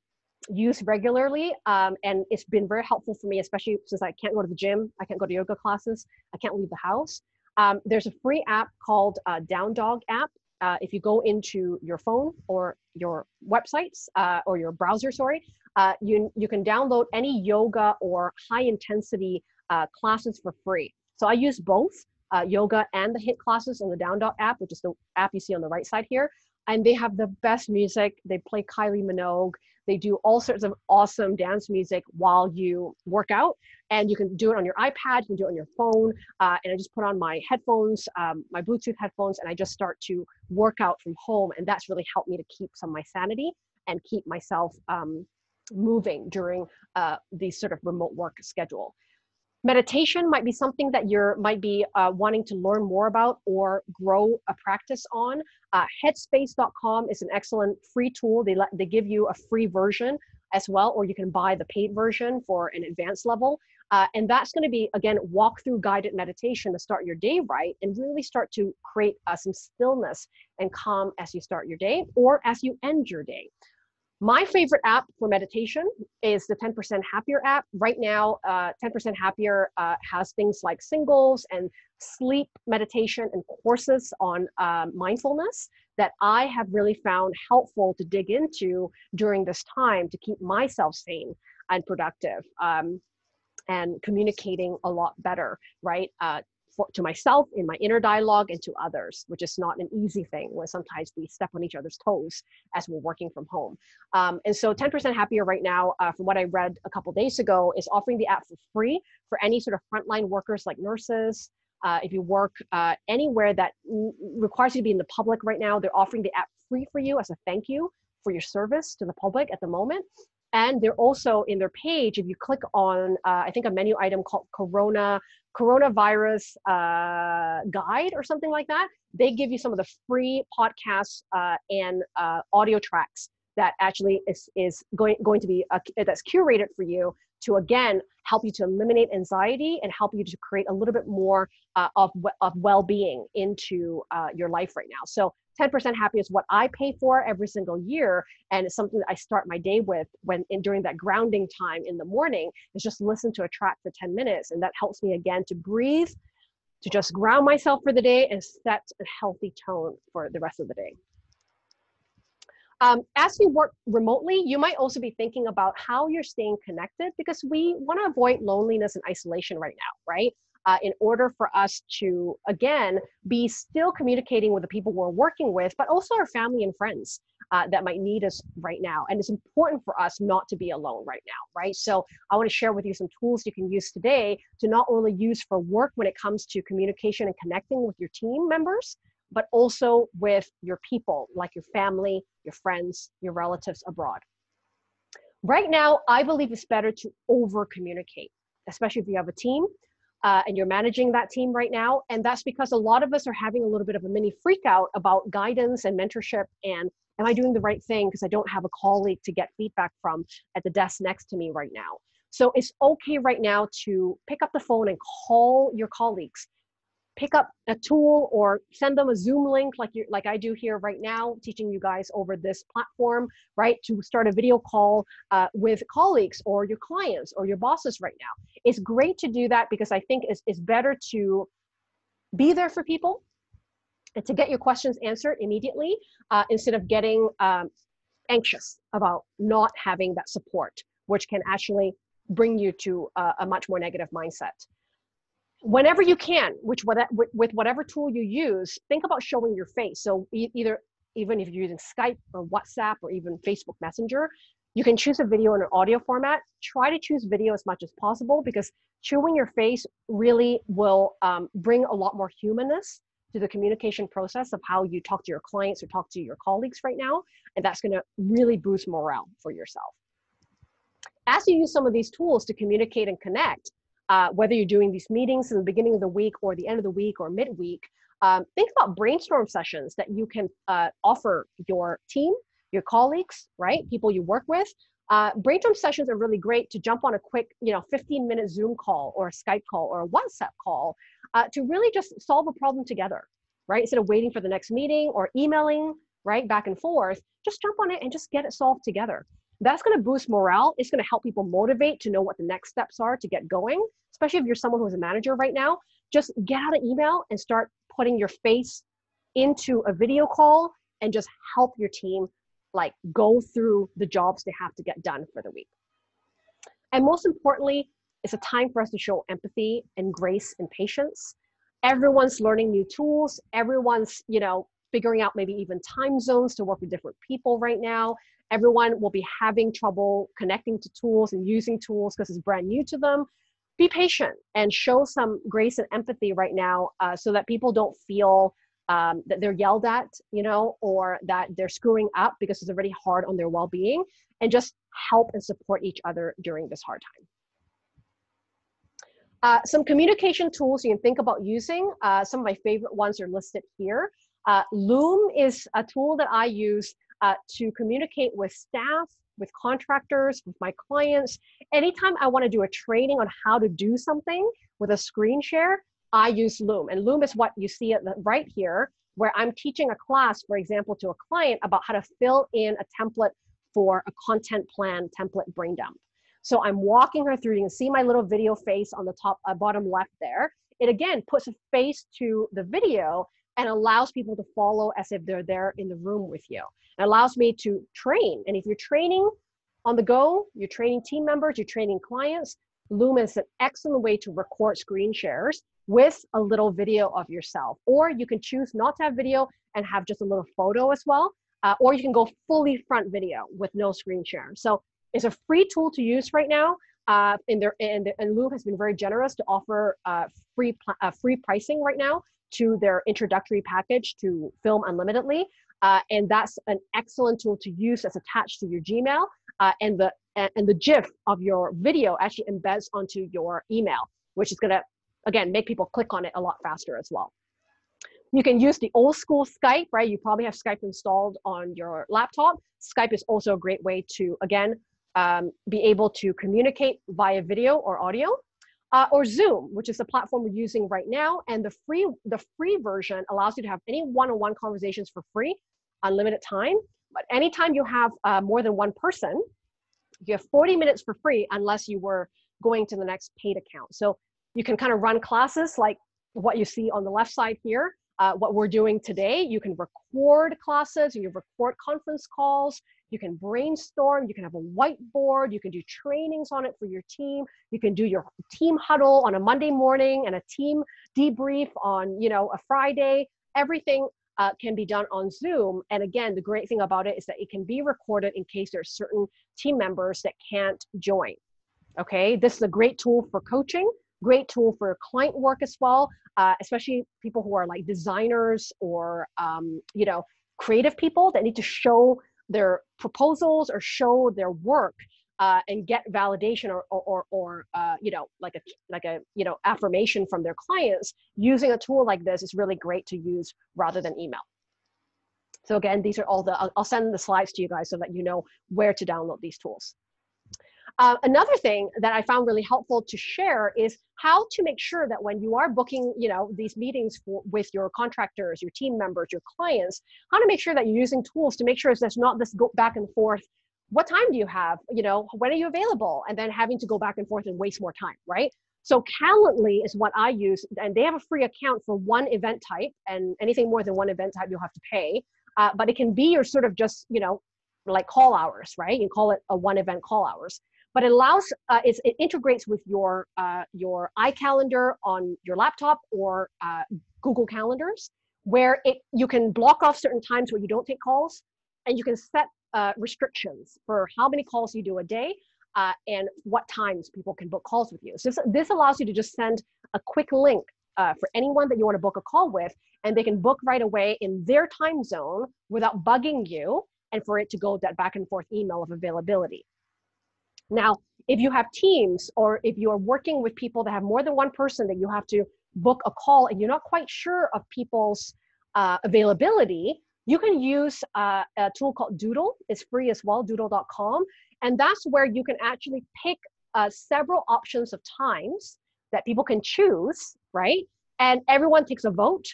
use regularly um, and it's been very helpful for me especially since i can't go to the gym i can't go to yoga classes i can't leave the house um, there's a free app called uh, down dog app uh, if you go into your phone or your websites uh, or your browser sorry uh, you, you can download any yoga or high intensity uh, classes for free. So i use both uh, yoga and the HIIT classes on the down dog app which is the app you see on the right side here. And they have the best music. They play kylie minogue they do all sorts of awesome dance music while you work out, and you can do it on your iPad, you can do it on your phone. Uh, and I just put on my headphones, um, my Bluetooth headphones, and I just start to work out from home. And that's really helped me to keep some of my sanity and keep myself um, moving during uh, these sort of remote work schedule meditation might be something that you're might be uh, wanting to learn more about or grow a practice on. Uh, headspace.com is an excellent free tool. They let they give you a free version as well or you can buy the paid version for an advanced level. Uh, and that's going to be again walk through guided meditation to start your day right and really start to create uh, some stillness and calm as you start your day or as you end your day my favorite app for meditation is the 10% Happier app. Right now, uh, 10% Happier uh, has things like singles and sleep meditation and courses on uh, mindfulness that I have really found helpful to dig into during this time to keep myself sane and productive. Um, and communicating a lot better, right? Uh, for, to myself in my inner dialogue and to others, which is not an easy thing when sometimes we step on each other's toes as we're working from home. Um, and so 10% Happier right now, uh, from what I read a couple days ago, is offering the app for free for any sort of frontline workers like nurses. Uh, if you work uh, anywhere that requires you to be in the public right now, they're offering the app free for you as a thank you for your service to the public at the moment. And they're also in their page, if you click on, uh, I think a menu item called Corona, coronavirus uh, guide or something like that, they give you some of the free podcasts uh, and uh, audio tracks that actually is, is going, going to be, a, that's curated for you to again help you to eliminate anxiety and help you to create a little bit more uh, of, of well-being into uh, your life right now. So 10% happy is what i pay for every single year and it's something that i start my day with when in during that grounding time in the morning is just listen to a track for 10 minutes and that helps me again to breathe to just ground myself for the day and set a healthy tone for the rest of the day um, as you work remotely, you might also be thinking about how you're staying connected because we want to avoid loneliness and isolation right now, right? Uh, in order for us to, again, be still communicating with the people we're working with, but also our family and friends uh, that might need us right now. And it's important for us not to be alone right now, right? So I want to share with you some tools you can use today to not only use for work when it comes to communication and connecting with your team members, but also with your people, like your family, your friends, your relatives abroad. Right now, I believe it's better to over communicate, especially if you have a team uh, and you're managing that team right now. And that's because a lot of us are having a little bit of a mini freak out about guidance and mentorship and am I doing the right thing because I don't have a colleague to get feedback from at the desk next to me right now. So it's okay right now to pick up the phone and call your colleagues pick up a tool or send them a Zoom link like you like I do here right now, teaching you guys over this platform, right? To start a video call uh, with colleagues or your clients or your bosses right now. It's great to do that because I think it's, it's better to be there for people and to get your questions answered immediately uh, instead of getting um, anxious about not having that support, which can actually bring you to a, a much more negative mindset whenever you can, which with whatever tool you use, think about showing your face. So either even if you're using Skype or WhatsApp or even Facebook Messenger, you can choose a video and an audio format. Try to choose video as much as possible because showing your face really will um, bring a lot more humanness to the communication process of how you talk to your clients or talk to your colleagues right now. And that's going to really boost morale for yourself. As you use some of these tools to communicate and connect, uh, whether you're doing these meetings in the beginning of the week or the end of the week or midweek, um, think about brainstorm sessions that you can uh, offer your team, your colleagues, right? People you work with. Uh, brainstorm sessions are really great to jump on a quick, you know, 15 minute Zoom call or a Skype call or a WhatsApp call uh, to really just solve a problem together, right? Instead of waiting for the next meeting or emailing, right, back and forth, just jump on it and just get it solved together. That's going to boost morale. It's going to help people motivate to know what the next steps are to get going especially if you're someone who's a manager right now, just get out of email and start putting your face into a video call and just help your team like go through the jobs they have to get done for the week. And most importantly, it's a time for us to show empathy and grace and patience. Everyone's learning new tools. Everyone's, you know, figuring out maybe even time zones to work with different people right now. Everyone will be having trouble connecting to tools and using tools because it's brand new to them be patient and show some grace and empathy right now uh, so that people don't feel um, that they're yelled at, you know, or that they're screwing up because it's already hard on their well being, and just help and support each other during this hard time. Uh, some communication tools you can think about using. Uh, some of my favorite ones are listed here. Uh, Loom is a tool that I use uh, to communicate with staff with contractors, with my clients. Anytime I want to do a training on how to do something with a screen share, I use Loom. And Loom is what you see at the right here, where I'm teaching a class, for example, to a client about how to fill in a template for a content plan template brain dump. So I'm walking her through. You can see my little video face on the top, uh, bottom left there. It again puts a face to the video and allows people to follow as if they're there in the room with you. It allows me to train. And if you're training on the go, you're training team members, you're training clients, Loom is an excellent way to record screen shares with a little video of yourself. Or you can choose not to have video and have just a little photo as well. Uh, or you can go fully front video with no screen share. So it's a free tool to use right now. Uh, and, there, and, and Loom has been very generous to offer uh, free, uh, free pricing right now to their introductory package to Film Unlimitedly. Uh, and that's an excellent tool to use that's attached to your Gmail. Uh, and the and the GIF of your video actually embeds onto your email, which is going to again make people click on it a lot faster as well. You can use the old school Skype, right? You probably have Skype installed on your laptop. Skype is also a great way to, again, um, be able to communicate via video or audio. Uh, or Zoom, which is the platform we're using right now. And the free, the free version allows you to have any one-on-one conversations for free, unlimited time. But anytime you have uh, more than one person, you have 40 minutes for free unless you were going to the next paid account. So you can kind of run classes like what you see on the left side here. Uh, what we're doing today, you can record classes, you can record conference calls, you can brainstorm, you can have a whiteboard, you can do trainings on it for your team, you can do your team huddle on a Monday morning and a team debrief on, you know, a Friday. Everything uh, can be done on Zoom. And again, the great thing about it is that it can be recorded in case there's certain team members that can't join. Okay, this is a great tool for coaching, great tool for client work as well, uh, especially people who are like designers or, um, you know, creative people that need to show their proposals or show their work uh, and get validation or, or, or, or uh, you know, like a, like a, you know, affirmation from their clients, using a tool like this is really great to use rather than email. So again, these are all the, I'll, I'll send the slides to you guys so that you know where to download these tools. Uh, another thing that I found really helpful to share is how to make sure that when you are booking, you know, these meetings for, with your contractors, your team members, your clients, how to make sure that you're using tools to make sure there's not this go back and forth what time do you have? You know, when are you available? And then having to go back and forth and waste more time, right? So Calendly is what I use, and they have a free account for one event type, and anything more than one event type, you'll have to pay. Uh, but it can be your sort of just, you know, like call hours, right? You call it a one event call hours. But it allows, uh, it integrates with your uh, your iCalendar on your laptop or uh, Google Calendars, where it you can block off certain times where you don't take calls, and you can set uh, restrictions for how many calls you do a day uh, and what times people can book calls with you. So this, this allows you to just send a quick link uh, for anyone that you want to book a call with, and they can book right away in their time zone without bugging you and for it to go that back and forth email of availability. Now, if you have teams or if you are working with people that have more than one person that you have to book a call and you're not quite sure of people's uh, availability, you can use uh, a tool called Doodle. It's free as well, doodle.com. And that's where you can actually pick uh, several options of times that people can choose, right? And everyone takes a vote,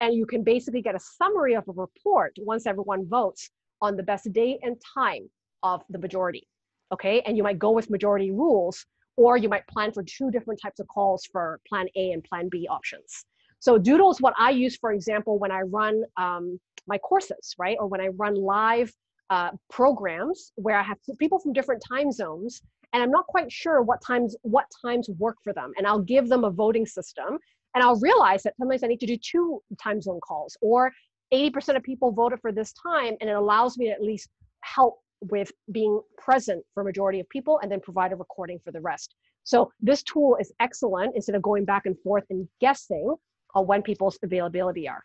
and you can basically get a summary of a report once everyone votes on the best day and time of the majority. Okay, and you might go with majority rules, or you might plan for two different types of calls for plan A and plan B options. So Doodle is what I use, for example, when I run um, my courses, right? Or when I run live uh, programs where I have people from different time zones and I'm not quite sure what times what times work for them. And I'll give them a voting system and I'll realize that sometimes I need to do two time zone calls or 80% of people voted for this time and it allows me to at least help with being present for majority of people and then provide a recording for the rest. So this tool is excellent instead of going back and forth and guessing on when people's availability are.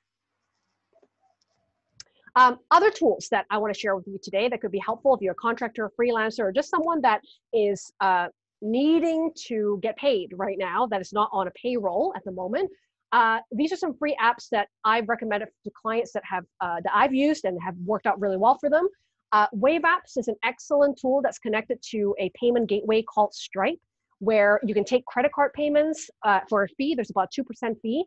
Um, other tools that I want to share with you today that could be helpful if you're a contractor, a freelancer, or just someone that is uh, needing to get paid right now that is not on a payroll at the moment. Uh, these are some free apps that I've recommended to clients that have uh, that I've used and have worked out really well for them. Uh, Wave Apps is an excellent tool that's connected to a payment gateway called Stripe, where you can take credit card payments uh, for a fee. There's about two percent fee,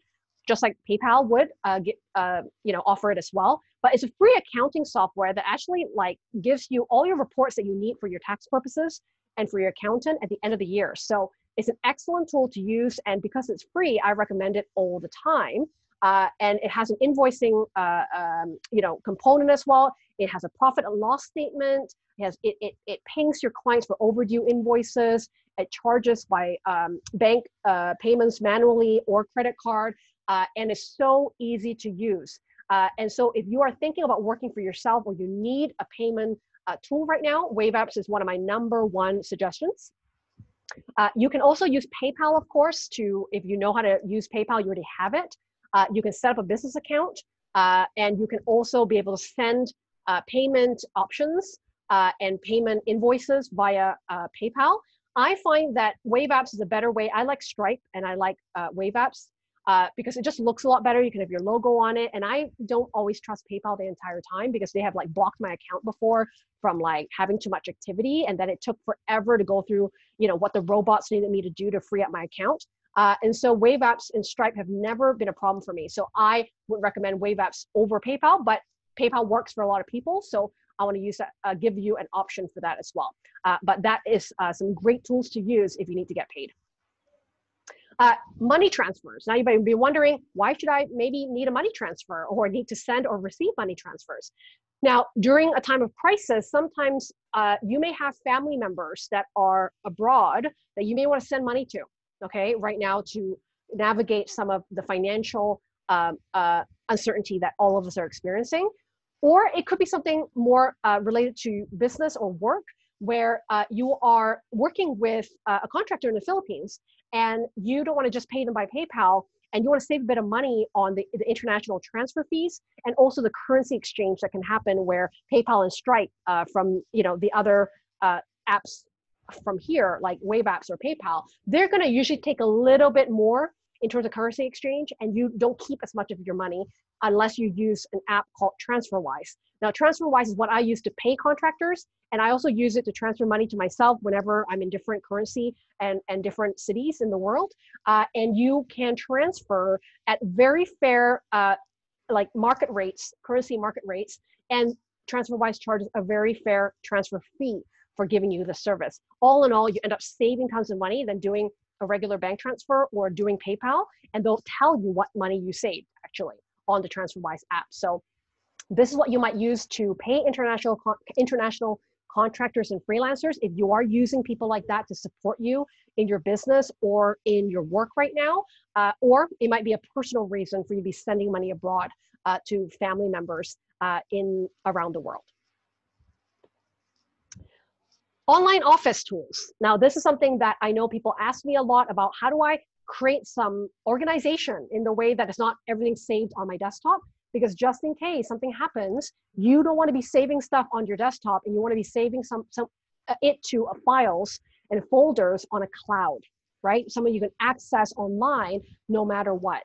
just like PayPal would uh, get, uh, you know, offer it as well. But it's a free accounting software that actually like gives you all your reports that you need for your tax purposes and for your accountant at the end of the year. So it's an excellent tool to use, and because it's free, I recommend it all the time. Uh, and it has an invoicing, uh, um, you know, component as well. It has a profit and loss statement. It has it it, it pings your clients for overdue invoices. It charges by um, bank uh, payments manually or credit card uh, and it's so easy to use. Uh, and so if you are thinking about working for yourself or you need a payment uh, tool right now, Wave Apps is one of my number one suggestions. Uh, you can also use PayPal, of course, to, if you know how to use PayPal, you already have it. Uh, you can set up a business account uh, and you can also be able to send payment options and payment invoices via PayPal. I find that Wave Apps is a better way. I like Stripe and I like Wave Apps uh, because it just looks a lot better. You can have your logo on it. And I don't always trust PayPal the entire time because they have like blocked my account before from like having too much activity. And then it took forever to go through, you know, what the robots needed me to do to free up my account. Uh, and so Wave Apps and Stripe have never been a problem for me. So I would recommend Wave Apps over PayPal, but PayPal works for a lot of people. So I want to use that, uh, give you an option for that as well. Uh, but that is uh, some great tools to use if you need to get paid. Uh, money transfers. Now you might be wondering, why should I maybe need a money transfer or need to send or receive money transfers? Now, during a time of crisis, sometimes uh, you may have family members that are abroad that you may want to send money to, okay, right now to navigate some of the financial um, uh, uncertainty that all of us are experiencing. Or it could be something more uh, related to business or work where uh, you are working with uh, a contractor in the Philippines and you don't want to just pay them by PayPal and you want to save a bit of money on the, the international transfer fees and also the currency exchange that can happen where PayPal and Stripe uh, from you know the other uh, apps from here like Wave Apps or PayPal, they're going to usually take a little bit more in terms of currency exchange and you don't keep as much of your money unless you use an app called TransferWise. Now, TransferWise is what I use to pay contractors, and I also use it to transfer money to myself whenever I'm in different currency and, and different cities in the world. Uh, and you can transfer at very fair, uh, like market rates, currency market rates, and TransferWise charges a very fair transfer fee for giving you the service. All in all, you end up saving tons of money than doing a regular bank transfer or doing PayPal, and they'll tell you what money you saved actually on the TransferWise app. So this is what you might use to pay international international contractors and freelancers if you are using people like that to support you in your business or in your work right now uh, or it might be a personal reason for you to be sending money abroad uh, to family members uh, in around the world online office tools now this is something that i know people ask me a lot about how do i create some organization in the way that it's not everything saved on my desktop because just in case something happens you don't want to be saving stuff on your desktop and you want to be saving some some uh, it to uh, files and folders on a cloud right? Something you can access online no matter what.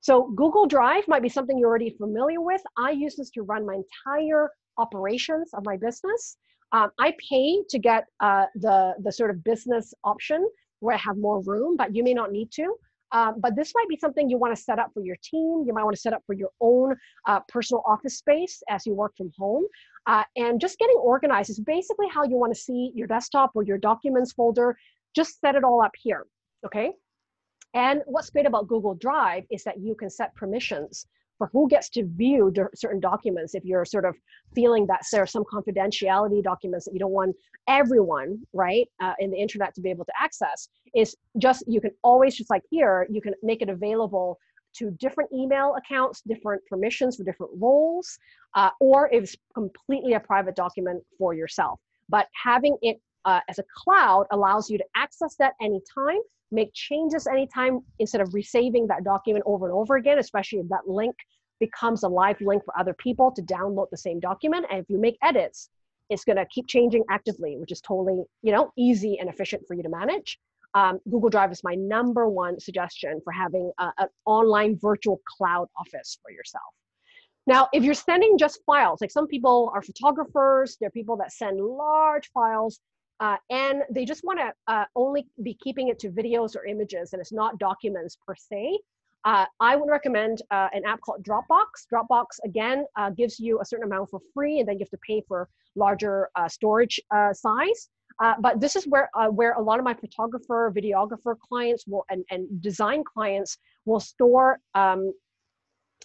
So google drive might be something you're already familiar with. I use this to run my entire operations of my business. Um, i pay to get uh, the the sort of business option where I have more room, but you may not need to. Um, but this might be something you want to set up for your team. You might want to set up for your own uh, personal office space as you work from home. Uh, and just getting organized is basically how you want to see your desktop or your documents folder. Just set it all up here, okay? And what's great about Google Drive is that you can set permissions for who gets to view certain documents if you're sort of feeling that there are some confidentiality documents that you don't want everyone right uh, in the internet to be able to access is just you can always just like here you can make it available to different email accounts different permissions for different roles uh, or it's completely a private document for yourself. But having it uh, as a cloud allows you to access that anytime make changes anytime instead of resaving that document over and over again, especially if that link becomes a live link for other people to download the same document. And if you make edits, it's going to keep changing actively, which is totally, you know, easy and efficient for you to manage. Um, Google Drive is my number one suggestion for having an online virtual cloud office for yourself. Now, if you're sending just files, like some people are photographers, there are people that send large files, uh, and they just want to uh, only be keeping it to videos or images and it's not documents per se. Uh, I would recommend uh, an app called Dropbox. Dropbox, again, uh, gives you a certain amount for free and then you have to pay for larger uh, storage size. but this is where, where a lot of my photographer, videographer clients will, and, and design clients will store um,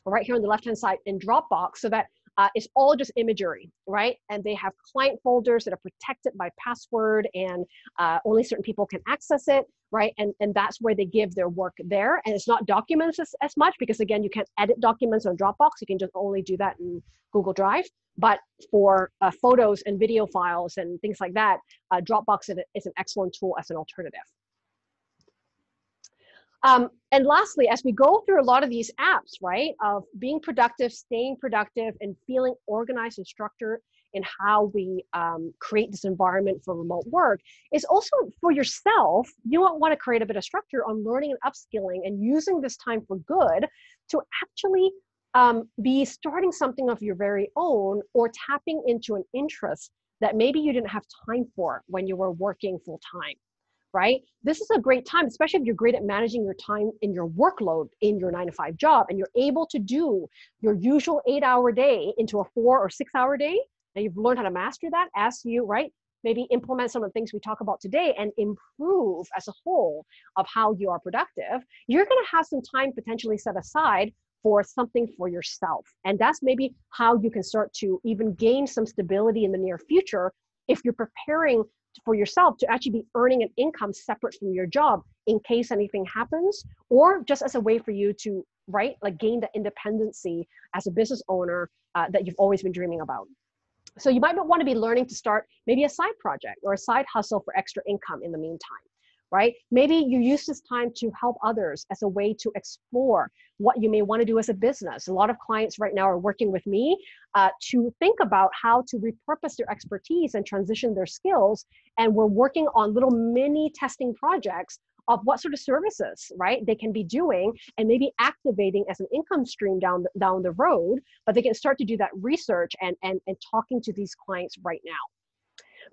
right here on the left-hand side in Dropbox so that uh, it's all just imagery, right? And they have client folders that are protected by password and uh, only certain people can access it, right? And, and that's where they give their work there. And it's not documents as, as much because again, you can't edit documents on Dropbox. You can just only do that in Google Drive. But for uh, photos and video files and things like that, uh, Dropbox is an excellent tool as an alternative. Um, and lastly, as we go through a lot of these apps, right, of being productive, staying productive, and feeling organized and structured in how we um, create this environment for remote work is also for yourself. You want to create a bit of structure on learning and upskilling and using this time for good to actually um, be starting something of your very own or tapping into an interest that maybe you didn't have time for when you were working full time right? This is a great time, especially if you're great at managing your time in your workload in your nine to five job and you're able to do your usual eight hour day into a four or six hour day. And you've learned how to master that as you, right? Maybe implement some of the things we talk about today and improve as a whole of how you are productive. You're going to have some time potentially set aside for something for yourself. And that's maybe how you can start to even gain some stability in the near future if you're preparing for yourself to actually be earning an income separate from your job in case anything happens or just as a way for you to right like gain the independency as a business owner uh, that you've always been dreaming about. So you might want to be learning to start maybe a side project or a side hustle for extra income in the meantime right? Maybe you use this time to help others as a way to explore what you may want to do as a business. A lot of clients right now are working with me uh, to think about how to repurpose their expertise and transition their skills. And we're working on little mini testing projects of what sort of services right they can be doing and maybe activating as an income stream down the, down the road but they can start to do that research and and, and talking to these clients right now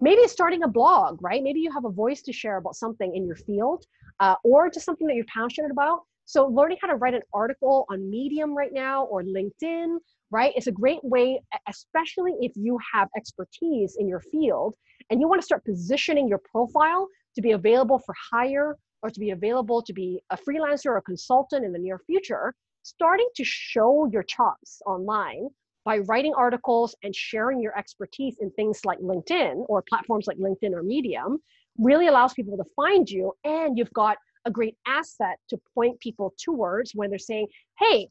maybe starting a blog, right? Maybe you have a voice to share about something in your field uh, or just something that you're passionate about. So, learning how to write an article on Medium right now or LinkedIn, right, is a great way, especially if you have expertise in your field and you want to start positioning your profile to be available for hire or to be available to be a freelancer or a consultant in the near future. Starting to show your chops online by writing articles and sharing your expertise in things like LinkedIn or platforms like LinkedIn or Medium really allows people to find you and you've got a great asset to point people towards when they're saying, "Hey,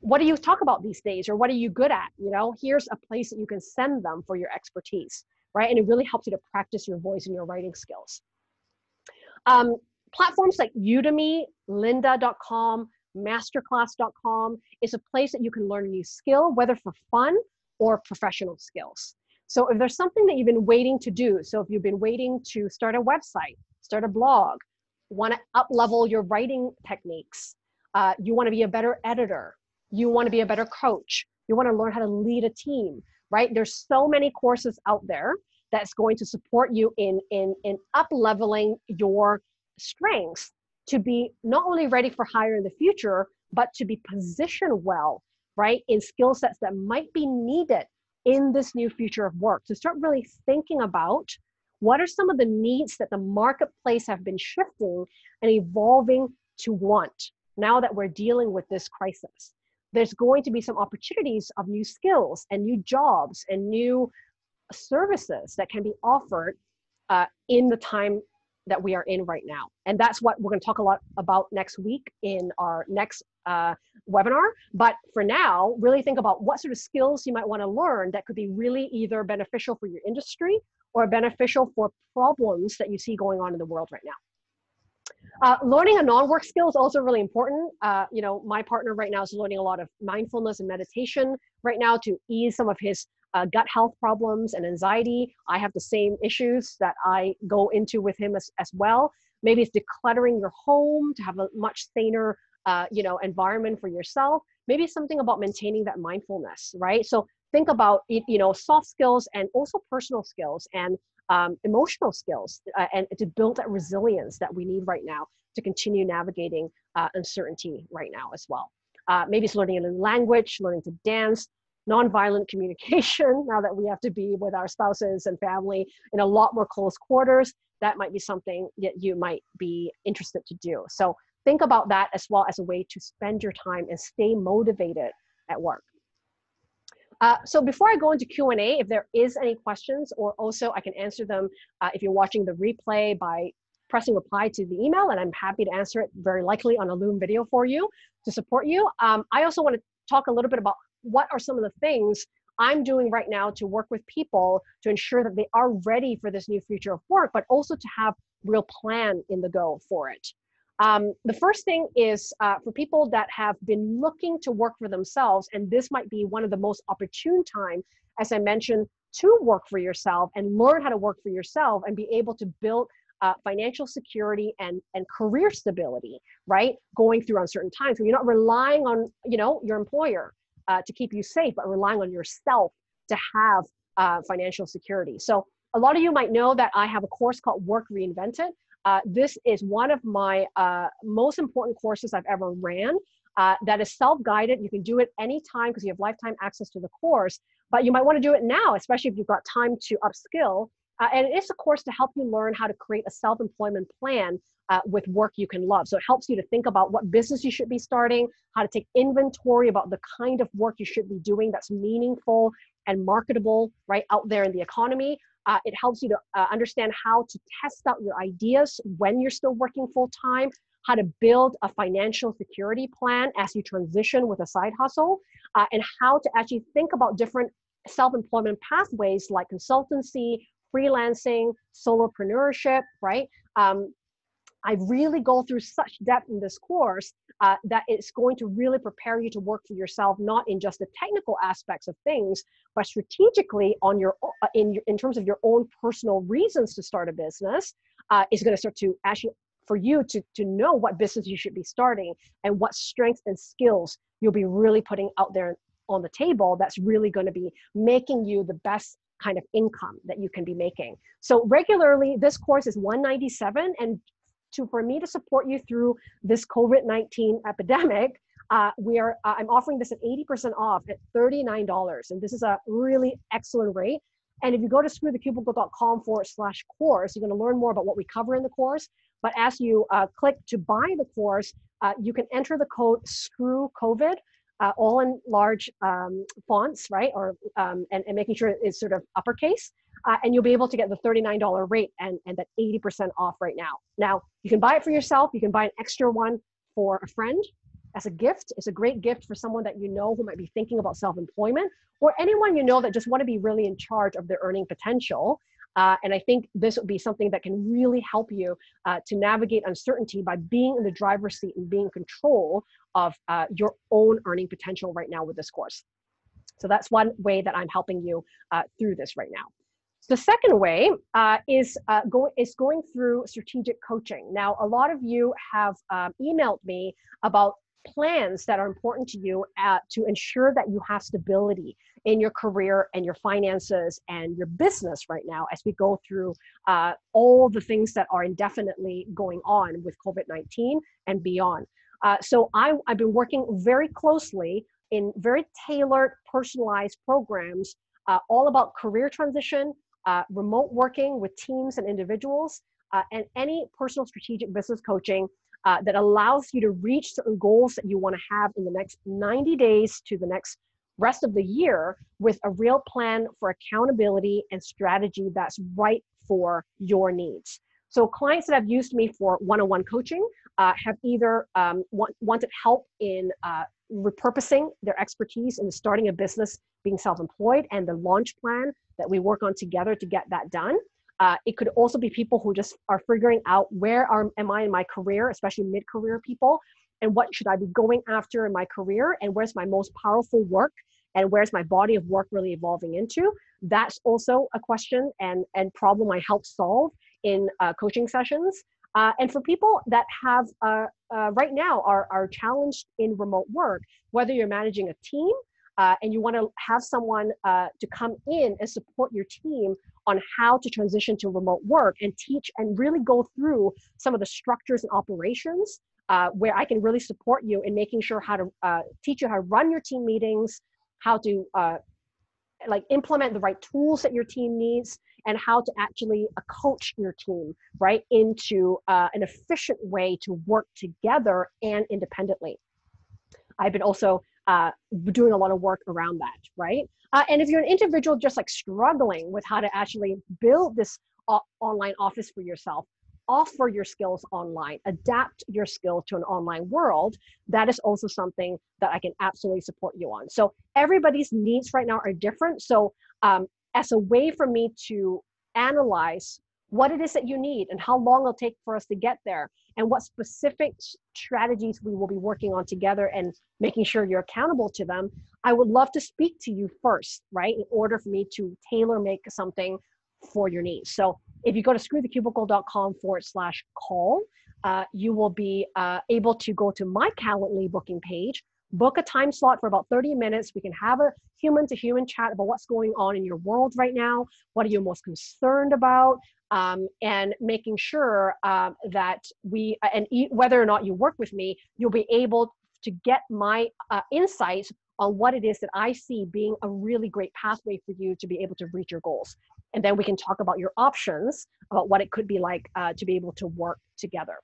what do you talk about these days or what are you good at?" You know, here's a place that you can send them for your expertise, right? And it really helps you to practice your voice and your writing skills. Um, platforms like Udemy, lynda.com, masterclass.com is a place that you can learn a new skill, whether for fun or professional skills. So if there's something that you've been waiting to do, so if you've been waiting to start a website, start a blog, want to up level your writing techniques, uh, you want to be a better editor, you want to be a better coach, you want to learn how to lead a team, right? There's so many courses out there that's going to support you in in in up leveling your strengths to be not only ready for hire in the future, but to be positioned well, right, in skill sets that might be needed in this new future of work. To start really thinking about what are some of the needs that the marketplace have been shifting and evolving to want now that we're dealing with this crisis. There's going to be some opportunities of new skills and new jobs and new services that can be offered uh, in the time that we are in right now. And that's what we're going to talk a lot about next week in our next uh, webinar. But for now, really think about what sort of skills you might want to learn that could be really either beneficial for your industry or beneficial for problems that you see going on in the world right now. Uh, learning a non-work skill is also really important. Uh, you know, my partner right now is learning a lot of mindfulness and meditation right now to ease some of his uh, gut health problems and anxiety. I have the same issues that I go into with him as, as well. Maybe it's decluttering your home to have a much saner, uh, you know, environment for yourself. Maybe something about maintaining that mindfulness, right? So think about it, you know soft skills and also personal skills and um, emotional skills uh, and to build that resilience that we need right now to continue navigating uh, uncertainty right now as well. Uh, maybe it's learning a new language, learning to dance, nonviolent communication now that we have to be with our spouses and family in a lot more close quarters that might be something that you might be interested to do so think about that as well as a way to spend your time and stay motivated at work uh, so before I go into Q&A, if there is any questions, or also I can answer them uh, if you're watching the replay by pressing reply to the email, and I'm happy to answer it very likely on a Loom video for you to support you. Um, I also want to talk a little bit about what are some of the things I'm doing right now to work with people to ensure that they are ready for this new future of work, but also to have real plan in the go for it. Um, the first thing is uh, for people that have been looking to work for themselves, and this might be one of the most opportune time, as I mentioned, to work for yourself and learn how to work for yourself and be able to build uh, financial security and and career stability right going through uncertain times where you're not relying on you know your employer uh, to keep you safe but relying on yourself to have uh, financial security. So a lot of you might know that i have a course called work reinvented. Uh, this is one of my uh, most important courses i've ever ran uh, that is self-guided. You can do it anytime because you have lifetime access to the course but you might want to do it now especially if you've got time to upskill uh, and it is a course to help you learn how to create a self employment plan uh, with work you can love. So it helps you to think about what business you should be starting, how to take inventory about the kind of work you should be doing that's meaningful and marketable right out there in the economy. Uh, it helps you to uh, understand how to test out your ideas when you're still working full time, how to build a financial security plan as you transition with a side hustle, uh, and how to actually think about different self employment pathways like consultancy, freelancing, solopreneurship, right? Um, I really go through such depth in this course uh, that it's going to really prepare you to work for yourself, not in just the technical aspects of things, but strategically on your uh, in in terms of your own personal reasons to start a business. Uh, is going to start to actually for you to to know what business you should be starting and what strengths and skills you'll be really putting out there on the table. That's really going to be making you the best kind of income that you can be making. So regularly, this course is 197 and to for me to support you through this COVID-19 epidemic, uh, we are uh, I'm offering this at 80% off at $39. And this is a really excellent rate. And if you go to screwthecubicle.com forward slash course, you're going to learn more about what we cover in the course. But as you uh, click to buy the course, uh, you can enter the code screw COVID uh, all in large um, fonts, right? Or um, and, and making sure it's sort of uppercase. Uh, and you'll be able to get the $39 rate and, and that 80% off right now. Now, you can buy it for yourself. You can buy an extra one for a friend as a gift. It's a great gift for someone that you know who might be thinking about self-employment or anyone you know that just want to be really in charge of their earning potential. Uh, and I think this would be something that can really help you uh, to navigate uncertainty by being in the driver's seat and being in control of uh, your own earning potential right now with this course. So that's one way that I'm helping you uh, through this right now. The second way uh, is, uh, go, is going through strategic coaching. Now, a lot of you have um, emailed me about plans that are important to you uh, to ensure that you have stability in your career and your finances and your business right now as we go through uh, all the things that are indefinitely going on with COVID 19 and beyond. Uh, so I, I've been working very closely in very tailored, personalized programs, uh, all about career transition, uh, remote working with teams and individuals, uh, and any personal strategic business coaching uh, that allows you to reach certain goals that you want to have in the next 90 days to the next rest of the year with a real plan for accountability and strategy that's right for your needs. So clients that have used me for one-on-one coaching uh, have either um, want, wanted help in uh, repurposing their expertise in starting a business, being self-employed, and the launch plan that we work on together to get that done. Uh, it could also be people who just are figuring out where are, am I in my career, especially mid-career people, and what should I be going after in my career, and where's my most powerful work, and where's my body of work really evolving into. That's also a question and and problem I help solve in uh, coaching sessions. Uh, and for people that have uh, uh, right now are, are challenged in remote work, whether you're managing a team uh, and you want to have someone uh, to come in and support your team on how to transition to remote work and teach and really go through some of the structures and operations uh, where I can really support you in making sure how to teach you how to run your team meetings, how to like implement the right tools that your team needs and how to actually uh, coach your team right into uh, an efficient way to work together and independently. I've been also uh, doing a lot of work around that right? Uh, and if you're an individual just like struggling with how to actually build this online office for yourself offer your skills online, adapt your skill to an online world, that is also something that I can absolutely support you on. So everybody's needs right now are different. So um, as a way for me to analyze what it is that you need and how long it'll take for us to get there and what specific strategies we will be working on together and making sure you're accountable to them i would love to speak to you first right in order for me to tailor make something for your needs so if you go to screwthecubicle.com forward slash call uh, you will be uh, able to go to my calendly booking page book a time slot for about 30 minutes. We can have a human to human chat about what's going on in your world right now. What are you most concerned about? Um, and making sure um, that we, and e- whether or not you work with me, you'll be able to get my uh, insights on what it is that I see being a really great pathway for you to be able to reach your goals. And then we can talk about your options about what it could be like uh, to be able to work together.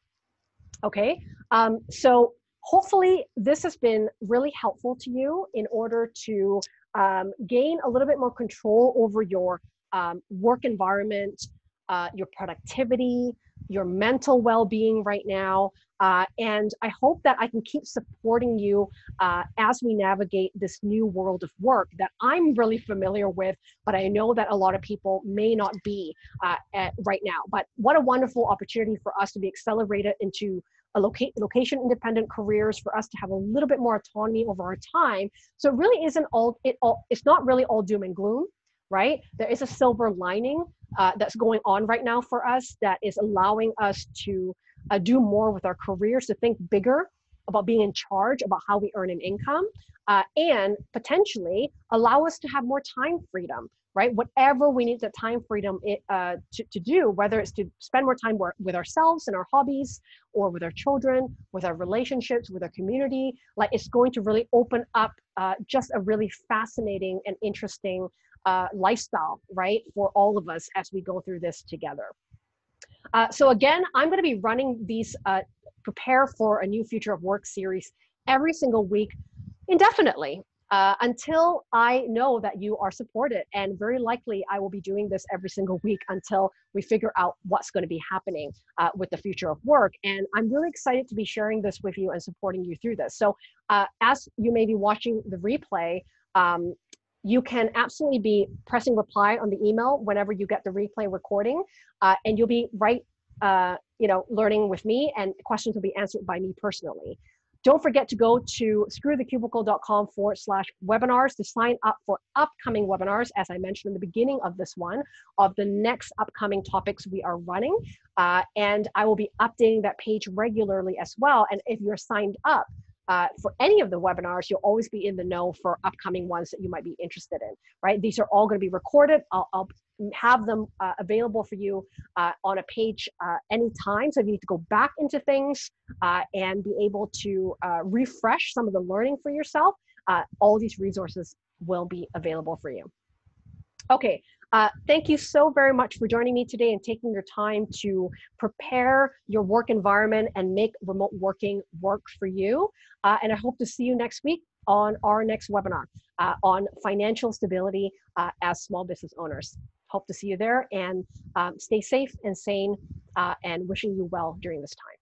Okay, um, so hopefully this has been really helpful to you in order to um, gain a little bit more control over your um, work environment, uh, your productivity, your mental well-being right now. Uh, and I hope that I can keep supporting you uh, as we navigate this new world of work that I'm really familiar with, but I know that a lot of people may not be uh, at, right now. But what a wonderful opportunity for us to be accelerated into a loca- location independent careers for us to have a little bit more autonomy over our time so it really isn't all it all it's not really all doom and gloom right there is a silver lining uh, that's going on right now for us that is allowing us to uh, do more with our careers to think bigger about being in charge about how we earn an income uh, and potentially allow us to have more time freedom right? Whatever we need that time freedom uh, to, to do, whether it's to spend more time with ourselves and our hobbies, or with our children, with our relationships, with our community, like it's going to really open up uh, just a really fascinating and interesting uh, lifestyle, right, for all of us as we go through this together. Uh, so again, I'm going to be running these uh, prepare for a new future of work series every single week indefinitely uh, until I know that you are supported. And very likely, I will be doing this every single week until we figure out what's going to be happening uh, with the future of work. And I'm really excited to be sharing this with you and supporting you through this. So, uh, as you may be watching the replay, um, you can absolutely be pressing reply on the email whenever you get the replay recording, uh, and you'll be right, uh, you know, learning with me, and questions will be answered by me personally. Don't forget to go to screwthecubicle.com forward slash webinars to sign up for upcoming webinars, as I mentioned in the beginning of this one, of the next upcoming topics we are running. Uh, and I will be updating that page regularly as well. And if you're signed up, uh, for any of the webinars, you'll always be in the know for upcoming ones that you might be interested in, right? These are all going to be recorded. I'll, I'll have them uh, available for you uh, on a page uh, anytime. So if you need to go back into things uh, and be able to uh, refresh some of the learning for yourself, all these resources will be available for you. Okay, uh, thank you so very much for joining me today and taking your time to prepare your work environment and make remote working work for you. Uh, and I hope to see you next week on our next webinar uh, on financial stability as small business owners. Hope to see you there and um, stay safe and sane uh, and wishing you well during this time.